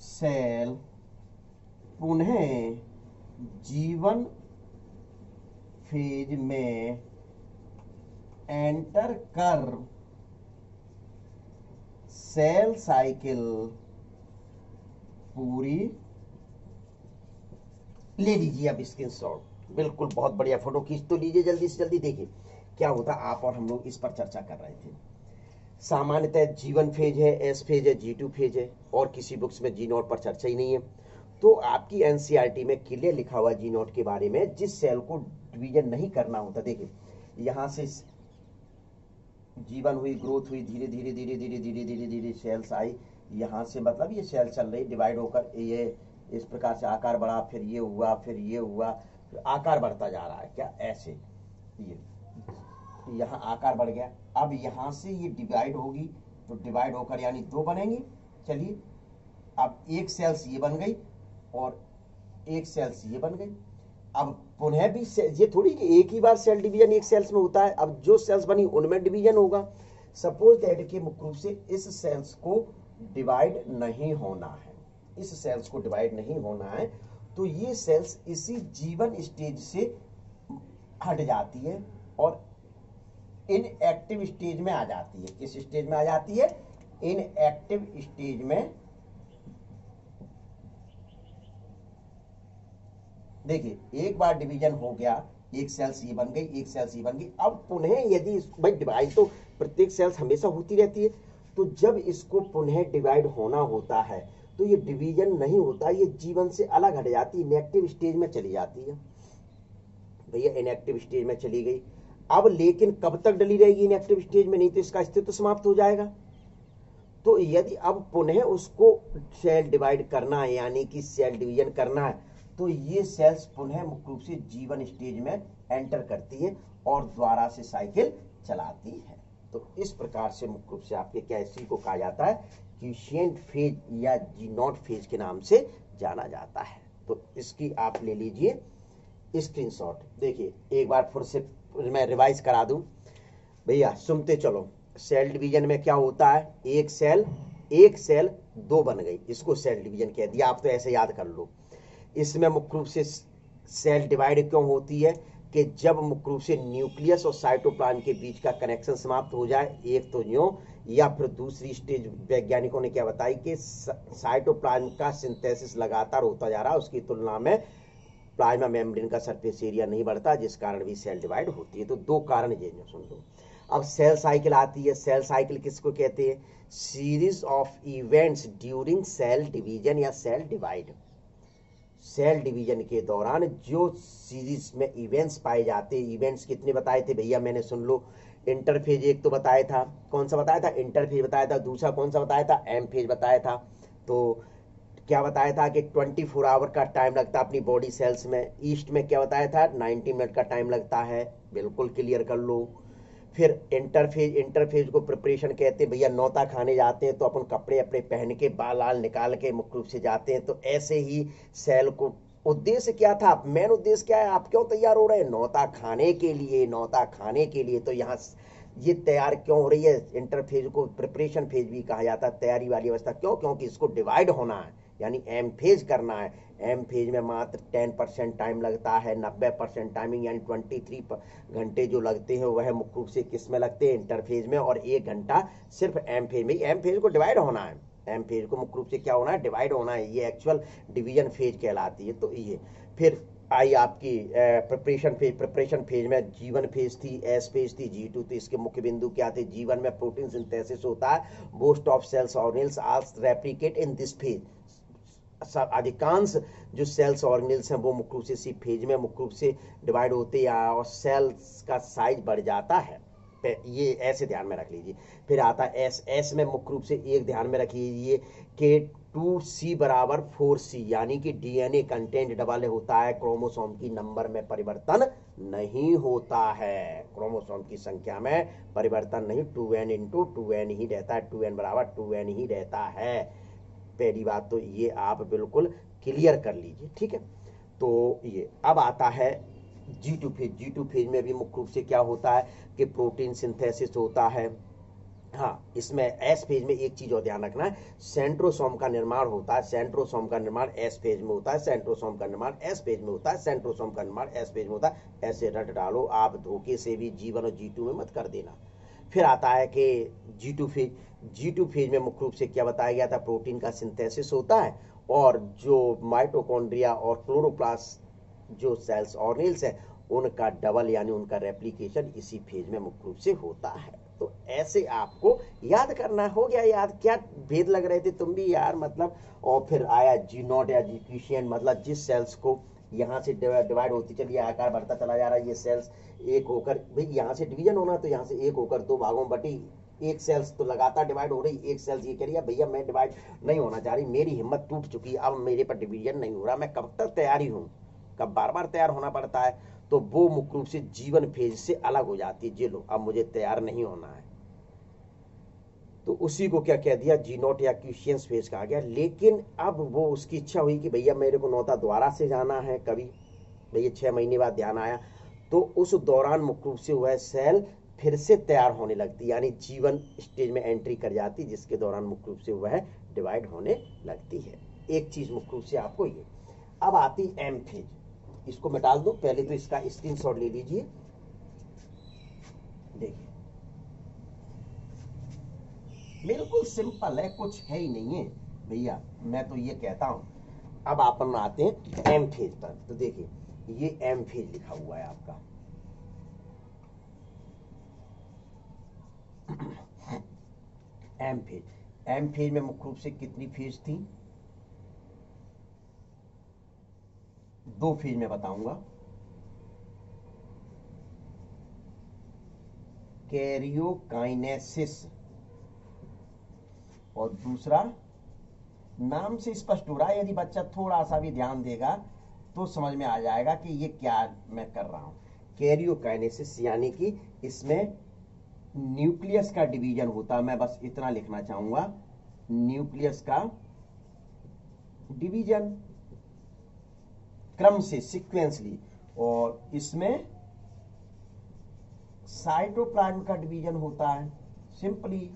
सेल पुनः जीवन फ़ेज़ में एंटर कर सेल साइकिल पूरी ले लीजिए अब स्क्रीन शॉट। बिल्कुल बहुत बढ़िया फ़ोटो खींच तो लीजिए जल्दी से जल्दी। देखिए, क्या होता, आप और हम लोग इस पर चर्चा कर रहे थे। सामान्यतः जीवन फ़ेज़ है एस फ़ेज़ है जी टू फ़ेज़ है, और किसी बुक्स में जी नोट पर चर्चा ही नहीं है। तो आपकी एनसीईआरटी में क्लियर लिखा हुआ जी नोट के बारे में, जिस सेल को डिवीज़न नहीं करना होता, देखिए, यहाँ से जीवन हुई ग्रोथ हुई, धीरे धीरे धीरे धीरे धीरे धीरे धीरे सेल्स आई। यहाँ से मतलब ये सेल चल रही डिवाइड होकर ये, इस प्रकार से आकार बढ़ा, फिर ये हुआ, फिर ये हुआ आकार बढ़ता जा रहा है। क्या ऐसे? ये यहाँ आकार बढ़ गया। अब यहाँ से ये डिवाइड होगी तो डिवाइड होकर यानी दो बनेंगे। चलिए, अब एक सेल्स ये बन गई और एक सेल्स ये बन गई। अब पुनः भी ये थोड़ी कि एक ही बार सेल डिवीज़न एक सेल्स में होता है। अब जो सेल्स बनी उनमें डिवीज़न होगा। सपोज़ दैट के मुख्य रूप से इस सेल्स को डिवाइड नहीं होना है। इस सेल्स को डिवाइड नहीं होना है। तो ये सेल्स इसी जीवन स्टेज से हट जाती है और इन एक्टिव स्टेज में आ जाती है। किस स्टेज में आ जाती है? इन एक्टिव स्टेज में। देखिए, एक बार डिवीज़न हो गया, एक सेल सी बन गई, एक सेल सी बन गई। अब पुनः यदि भाई डिवाइड तो प्रत्येक सेल्स हमेशा होती रहती है। तो जब इसको पुनः डिवाइड होना होता है तो ये डिवीज़न नहीं होता, ये जीवन से अलग हट जाती है इनएक्टिव स्टेज में चली जाती है। भैया इनएक्टिव स्टेज में चली गई। अब लेकिन कब तक डली रहेगी इनएक्टिव स्टेज में? नहीं तो इसका अस्तित्व समाप्त हो जाएगा। तो यदि अब पुनः उसको सेल डिवाइड करना है, यानी कि सेल डिवीज़न करना है तो ये सेल्स पुनः मुख्य रूप से जीवन स्टेज में एंटर करती है और द्वारा से साइकिल चलाती है। तो इस प्रकार से मुख्य रूप से आपके क्या इसी को कहा जाता है? क्यूशियंट फ़ेज़ या जी नॉट फ़ेज़ के नाम से जाना जाता है। तो इसकी आप ले लीजिए स्क्रीनशॉट देखिए, एक बार फिर से मैं रिवाइज करा दूँ। भैया, सुनते चलो। सेल डिवीज़न में क्या होता है? एक सेल एक सेल दो बन गई। इसको सेल डिवीज़न कह दिया। आप तो ऐसे याद कर लो। इसमें मुख्य रूप से सेल डिवाइड क्यों होती है? कि जब मुख्य रूप से न्यूक्लियस और साइटोप्लाज्म के बीच का कनेक्शन समाप्त हो जाए, एक तो यूँ या फिर दूसरी स्टेज वैज्ञानिकों ने क्या बताई कि साइटोप्लाज्म का सिंथेसिस लगातार होता जा रहा है। उसकी तुलना में प्लाज्मा मेम्ब्रेन का सरफेस एरिया नहीं बढ़ता, जिस कारण भी सेल डिवाइड होती है। तो दो कारण ये सुन लो। अब सेल साइकिल आती है। सेल साइकिल किसको कहते हैं? Series of events during cell division या सेल डिवाइड सेल डिवीज़न के दौरान जो सीरीज़ में इवेंट्स पाए जाते हैं इवेंट्स कितने बताए थे? भैया, मैंने सुन लो। इंटरफेज एक तो बताया था। कौन सा बताया था? इंटरफेज बताया था। दूसरा कौन सा बताया था? एम फ़ेज़ बताया था। तो क्या बताया था कि 24 फोर आवर का टाइम लगता है अपनी बॉडी सेल्स में। ईस्ट में क्या बताया था? 90 मिनट का टाइम लगता है। बिल्कुल क्लियर कर लो। फिर इंटरफेज इंटरफेज को प्रिपरेशन कहते हैं, भैया नौता खाने जाते हैं तो अपन कपड़े अपने पहन के बाल लाल निकाल के मुख्य रूप से जाते हैं। तो ऐसे ही सेल को उद्देश्य क्या था? मेन उद्देश्य क्या है? आप क्यों तैयार हो रहे हैं? नौता खाने के लिए, नौता खाने के लिए। तो यहाँ ये तैयार क्यों हो रही है? इंटरफेज को प्रिपरेशन फ़ेज़ भी कहा जाता है, तैयारी वाली अवस्था। क्यों? क्योंकि इसको डिवाइड होना है, यानी एम फ़ेज़ करना है। एम फ़ेज़ में मात्र टेन परसेंट टाइम लगता है, नब्बे परसेंट टाइमिंग यानी ट्वेंटी थ्री घंटे जो लगते हैं, वह मुख्य रूप से किसमें लगते हैं? इंटर फ़ेज़ में, और एक घंटा सिर्फ़ एम फ़ेज़ में एम फ़ेज़ को डिवाइड होना है। एम फ़ेज़ को मुख्य रूप से क्या होना है? डिवाइड होना है। ये एक्चुअल डिवीज़न फ़ेज़ कहलाती है। तो ये। फिर आई आपकी प्रिपरेशन फ़ेज़ प्रिपरेशन फ़ेज़ में जीवन फ़ेज़ थी एस फ़ेज़ थी जी टू तो इसके मुख्य बिंदु क्या थे? जीवन में प्रोटीन सिंथेसिस होता है। Most of cells organelles are replicate in this phase अधिकांश जो सेल्स ऑर्गेनिल्स हैं, वो मुख्य रूप से इसी फ़ेज़ में, मुख्य रूप से डिवाइड होते हैं और सेल्स का साइज़ बढ़ जाता है। ये ऐसे ध्यान में रख लीजिए। फिर आता है एस एस में मुख्य रूप से एक ध्यान में रख लीजिए के टू सी बराबर फोर सी, यानी कि डीएनए कंटेंट डबल होता है, क्रोमोसोम की नंबर में परिवर्तन नहीं होता है। क्रोमोसोम की संख्या में परिवर्तन नहीं, two N into two N ही रहता है, टू एन बराबर टू एन ही रहता है। पहली बात तो ये आप बिल्कुल क्लियर कर लीजिए, ठीक है? तो ये, अब आता है G two phase G two phase में भी मुख्य रूप से क्या होता है कि प्रोटीन सिंथेसिस होता है। हाँ इसमें एस फ़ेज़ में एक चीज़ और ध्यान रखना है सेंट्रोसोम का निर्माण होता है सेंट्रोसोम का निर्माण एस फ़ेज़ में होता है सेंट्रोसोम का निर्माण एस फ़ेज़ में होता है सेंट्रोसोम का निर्माण एस फ़ेज़ में होता है। ऐसे रट डालो, आप धोखे से भी जीवन और जी टू में मत कर देना। फिर आता है कि G two phase G two phase में मुख्य रूप से क्या बताया गया था? प्रोटीन का सिंथेसिस होता है और जो माइटोकॉन्ड्रिया और क्लोरोप्लास्ट जो सेल्स ऑर्गेल्स है, उनका डबल यानी उनका रेप्लीकेशन इसी फ़ेज़ में मुख्य रूप से होता है। तो ऐसे आपको याद करना हो गया याद क्या भेद लग रहे थे? तुम भी यार मतलब और फिर आया जी नॉट या जी क्यूशियन मतलब जिस सेल्स को यहाँ से डिवाइड होती चलिए आकार बढ़ता चला जा रहा है, ये सेल्स एक होकर, भाई, यहाँ से डिवीज़न होना तो यहाँ से एक होकर दो भागों बटी, एक सेल्स तो लगातार डिवाइड हो रही, एक सेल्स ये कह रही है, भैया, मैं डिवाइड नहीं होना चाह रही, मेरी हिम्मत टूट चुकी अब मेरे पर डिवीज़न नहीं हो रहा, मैं कब तक तैयारी हूँ? कब बार बार तैयार होना पड़ता है तो वो मुख्य रूप से जीवन फ़ेज़ से अलग हो जाती है लो, अब मुझे तैयार नहीं होना है। तो उसी को क्या कह दिया? जी नोट या क्यूशियंस फ़ेज़ कहा गया। लेकिन अब वो उसकी इच्छा हुई कि भैया मेरे को नौता द्वारा से जाना है कभी। भैया छह महीने बाद ध्यान आया। तो उस दौरान मुख्य रूप से वह सेल फिर से तैयार होने लगती, यानी जीवन स्टेज में एंट्री कर जाती, जिसके दौरान मुख्य रूप से वह डिवाइड होने लगती है। एक चीज़ मुख्य रूप से आपको ये। अब आती एम फ़ेज़ इसको मैं डाल दू। पहले तो इसका स्क्रीन ले लीजिए। देखिए। बिल्कुल सिंपल है, कुछ है ही नहीं है। भैया, मैं तो ये कहता हूँ, अब अपन आते हैं एम फ़ेज़ पर। तो देखिए, ये एम फ़ेज़ लिखा हुआ है आपका। एम फ़ेज़ एम फ़ेज़ में मुख्य रूप से कितनी फ़ेज़ थी? दो फ़ेज़ में बताऊँगा। कैरियोकाइनेसिस। और दूसरा, नाम से स्पष्ट हो रहा है, यदि बच्चा थोड़ा सा भी ध्यान देगा तो समझ में आ जाएगा कि ये क्या मैं कर रहा हूँ। कैरियोकाइनेसिस यानी कि इसमें न्यूक्लियस का डिवीज़न होता, मैं बस इतना लिखना चाहूँगा। न्यूक्लियस का डिवीज़न। क्रम से सिक्वेंसली और इसमें साइटोप्लाज्म का डिवीज़न होता है। सिंपली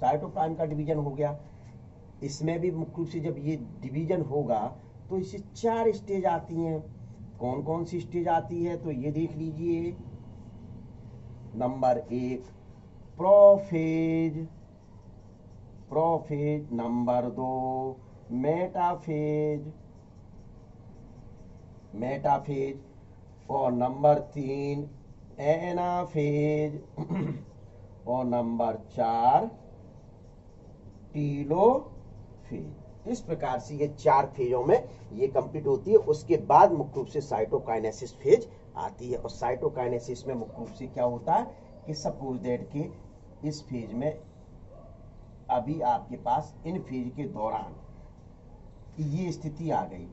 साइटोप्लाज्म का डिवीज़न हो गया। इसमें भी मुख्य रूप से जब ये डिवीज़न होगा तो इसे चार स्टेज आती हैं। कौन कौन सी स्टेज आती है? तो ये देख लीजिए। नंबर एक प्रोफेज प्रोफेज नंबर दो मेटाफेज मेटाफेज। और नंबर तीन, एनाफेज। और नंबर चार, टीलोफेज। इस प्रकार से ये चार फेजों में ये कंप्लीट होती है। उसके बाद मुख्य रूप से साइटोकाइनेसिस फ़ेज़ आती है। और साइटोकाइनेसिस में मुख्य रूप से क्या होता है कि सपोज़ दैट के इस फ़ेज़ में अभी आपके पास इन फ़ेज़ के दौरान ये स्थिति आ गई।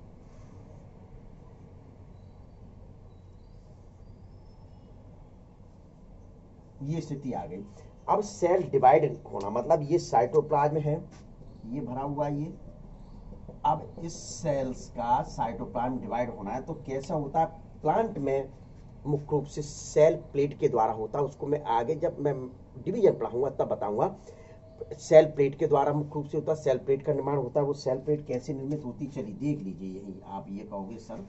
ये स्थिति आ गई। अब सेल डिवाइड होना मतलब ये साइटोप्लाज्म है, ये भरा हुआ ये। अब इस सेल्स का साइटोप्लाज्म डिवाइड होना है तो कैसा होता है? प्लांट में मुख्य रूप से सेल प्लेट के द्वारा होता है, उसको मैं आगे जब मैं डिवीज़न पढ़ाऊँगा, तब बताऊँगा। सेल प्लेट के द्वारा मुख्य रूप से होता है सेल प्लेट का निर्माण होता है, वो सेल प्लेट कैसे निर्मित होती चलिए देख लीजिए, यही आप ये कहोगे, सर।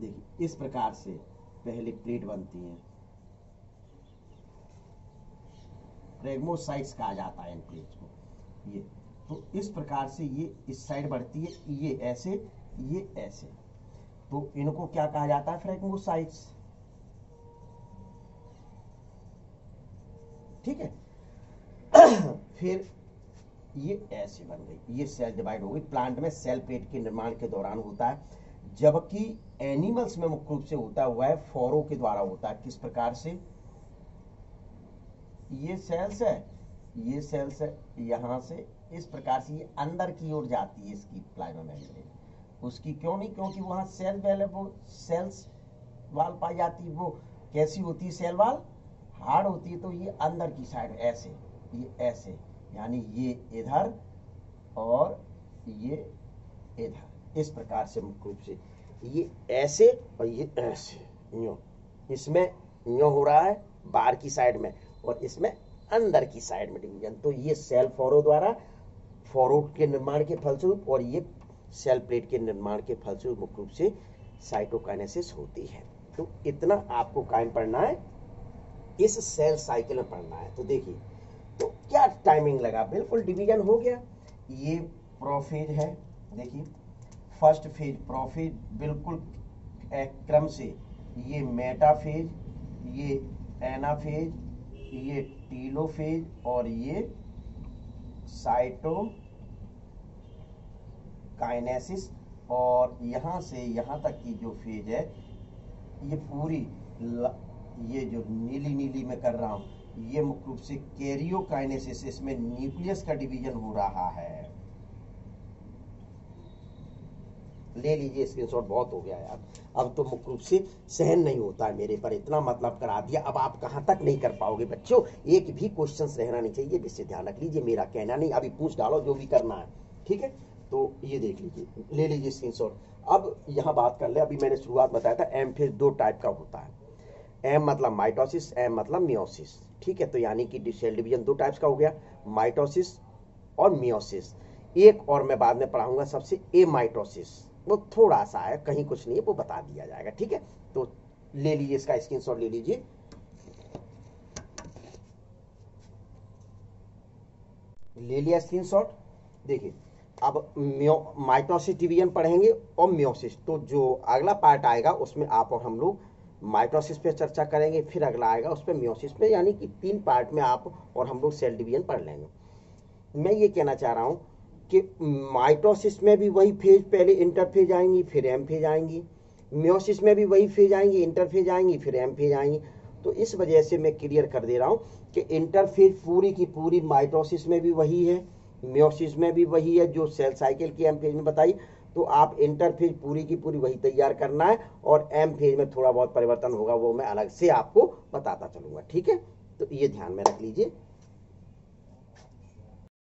देखिए, इस प्रकार से पहले प्लेट बनती है। रेगमोसाइट्स कहा जाता है इन प्लेट्स को ये तो इस प्रकार से ये इस साइड बढ़ती है, ये ऐसे ये ऐसे। तो इनको क्या कहा जाता है फ्रेगमोसाइट्स ठीक है? फिर ये ऐसे बन गई, ये सेल डिवाइड हो गई। प्लांट में सेल पेट के निर्माण के दौरान होता है, जबकि एनिमल्स में मुख्य रूप से होता है, वह फोरो के द्वारा होता है। किस प्रकार से? ये सेल्स है, ये सेल्स है, यहाँ से इस प्रकार से ये अंदर की ओर जाती है इसकी प्लाज्मा उसकी क्यों नहीं? क्योंकि वहाँ सेल वेल है, वो सेल्स वाल पाई जाती वो कैसी होती है सेल वाल हार्ड होती है तो ये अंदर की साइड ऐसे, ये ऐसे, यानी ये इधर और ये इधर, इस प्रकार से मुख्य रूप से। ये ऐसे और ये ऐसे, यो, इसमें यो हो रहा है, बाहर की साइड में। और इसमें अंदर की साइड में डिवीज़न। तो ये सेल फोरो द्वारा फोरो के निर्माण के फलस्वरूप और ये सेल प्लेट के निर्माण के फलस्वरूप मुख्य रूप से साइटोकाइनेसिस होती है। तो इतना आपको कायम पढ़ना है। इस सेल साइकिल में पढ़ना है। तो देखिए तो क्या टाइमिंग लगा? बिल्कुल डिवीज़न हो गया। ये प्रोफेज है। देखिए फ़र्स्ट फ़ेज़ प्रोफेज बिल्कुल क्रम से। ये मेटाफेज ये एनाफेज ये टीलोफेज और ये साइटो काइनेसिस और यहाँ से यहाँ तक की जो फ़ेज़ है, ये पूरी ये जो नीली नीली में कर रहा हूँ, ये मुख्य रूप से कैरियोकाइनेसिस, इसमें न्यूक्लियस का डिवीज़न हो रहा है। ले लीजिए स्क्रीनशॉट बहुत हो गया यार। अब तो मुख्य रूप से सहन नहीं होता है मेरे पर। इतना मतलब करा दिया। अब आप कहाँ तक नहीं कर पाओगे बच्चों? एक भी क्वेश्चन रहना नहीं चाहिए। जिससे ध्यान रख लीजिए। मेरा कहना नहीं, अभी पूछ डालो जो भी करना है। ठीक है? तो ये देख लीजिए। ले लीजिए स्क्रीनशॉट अब यहाँ बात कर ले। अभी मैंने शुरुआत बताया था एम फिर दो टाइप का होता है। एम मतलब माइटोसिस एम मतलब मियोसिस ठीक है? तो यानी कि सेल डिवीज़न दो टाइप्स का हो गया। माइटोसिस और मियोसिस एक और मैं बाद में पढ़ाऊँगा सबसे। ए माइटोसिस वो थोड़ा सा है, कहीं कुछ नहीं है, वो बता दिया जाएगा, ठीक है? तो ले लीजिए इसका स्क्रीनशॉट ले लीजिए। ले लिया स्क्रीनशॉट देखिए, अब माइटोसिस डिवीज़न पढ़ेंगे और मियोसिस। तो जो अगला पार्ट आएगा, उसमें आप और हम लोग माइटोसिस पे चर्चा करेंगे, फिर अगला आएगा उस पर म्योसिस पे, यानी कि तीन पार्ट में आप और हम लोग सेल डिवीज़न पढ़ लेंगे। मैं ये कहना चाह रहा हूँ कि माइटोसिस में भी वही फ़ेज़ पहले इंटरफेज आएँगी, फिर एम फ़ेज़ आएँगी। मियोसिस में भी वही फ़ेज़ आएँगी इंटरफेज आएँगी, फिर एम फ़ेज़ आएँगी। तो इस वजह से मैं क्लियर कर दे रहा हूँ कि इंटरफेज पूरी की पूरी माइटोसिस में भी वही है, मियोसिस में भी वही है, जो सेल साइकिल की एम फ़ेज़ में बताई। तो आप इंटरफेज पूरी की पूरी वही तैयार करना है और एम फ़ेज़ में थोड़ा बहुत परिवर्तन होगा, वो मैं अलग से आपको बताता चलूँगा, ठीक है? तो ये ध्यान में रख लीजिए।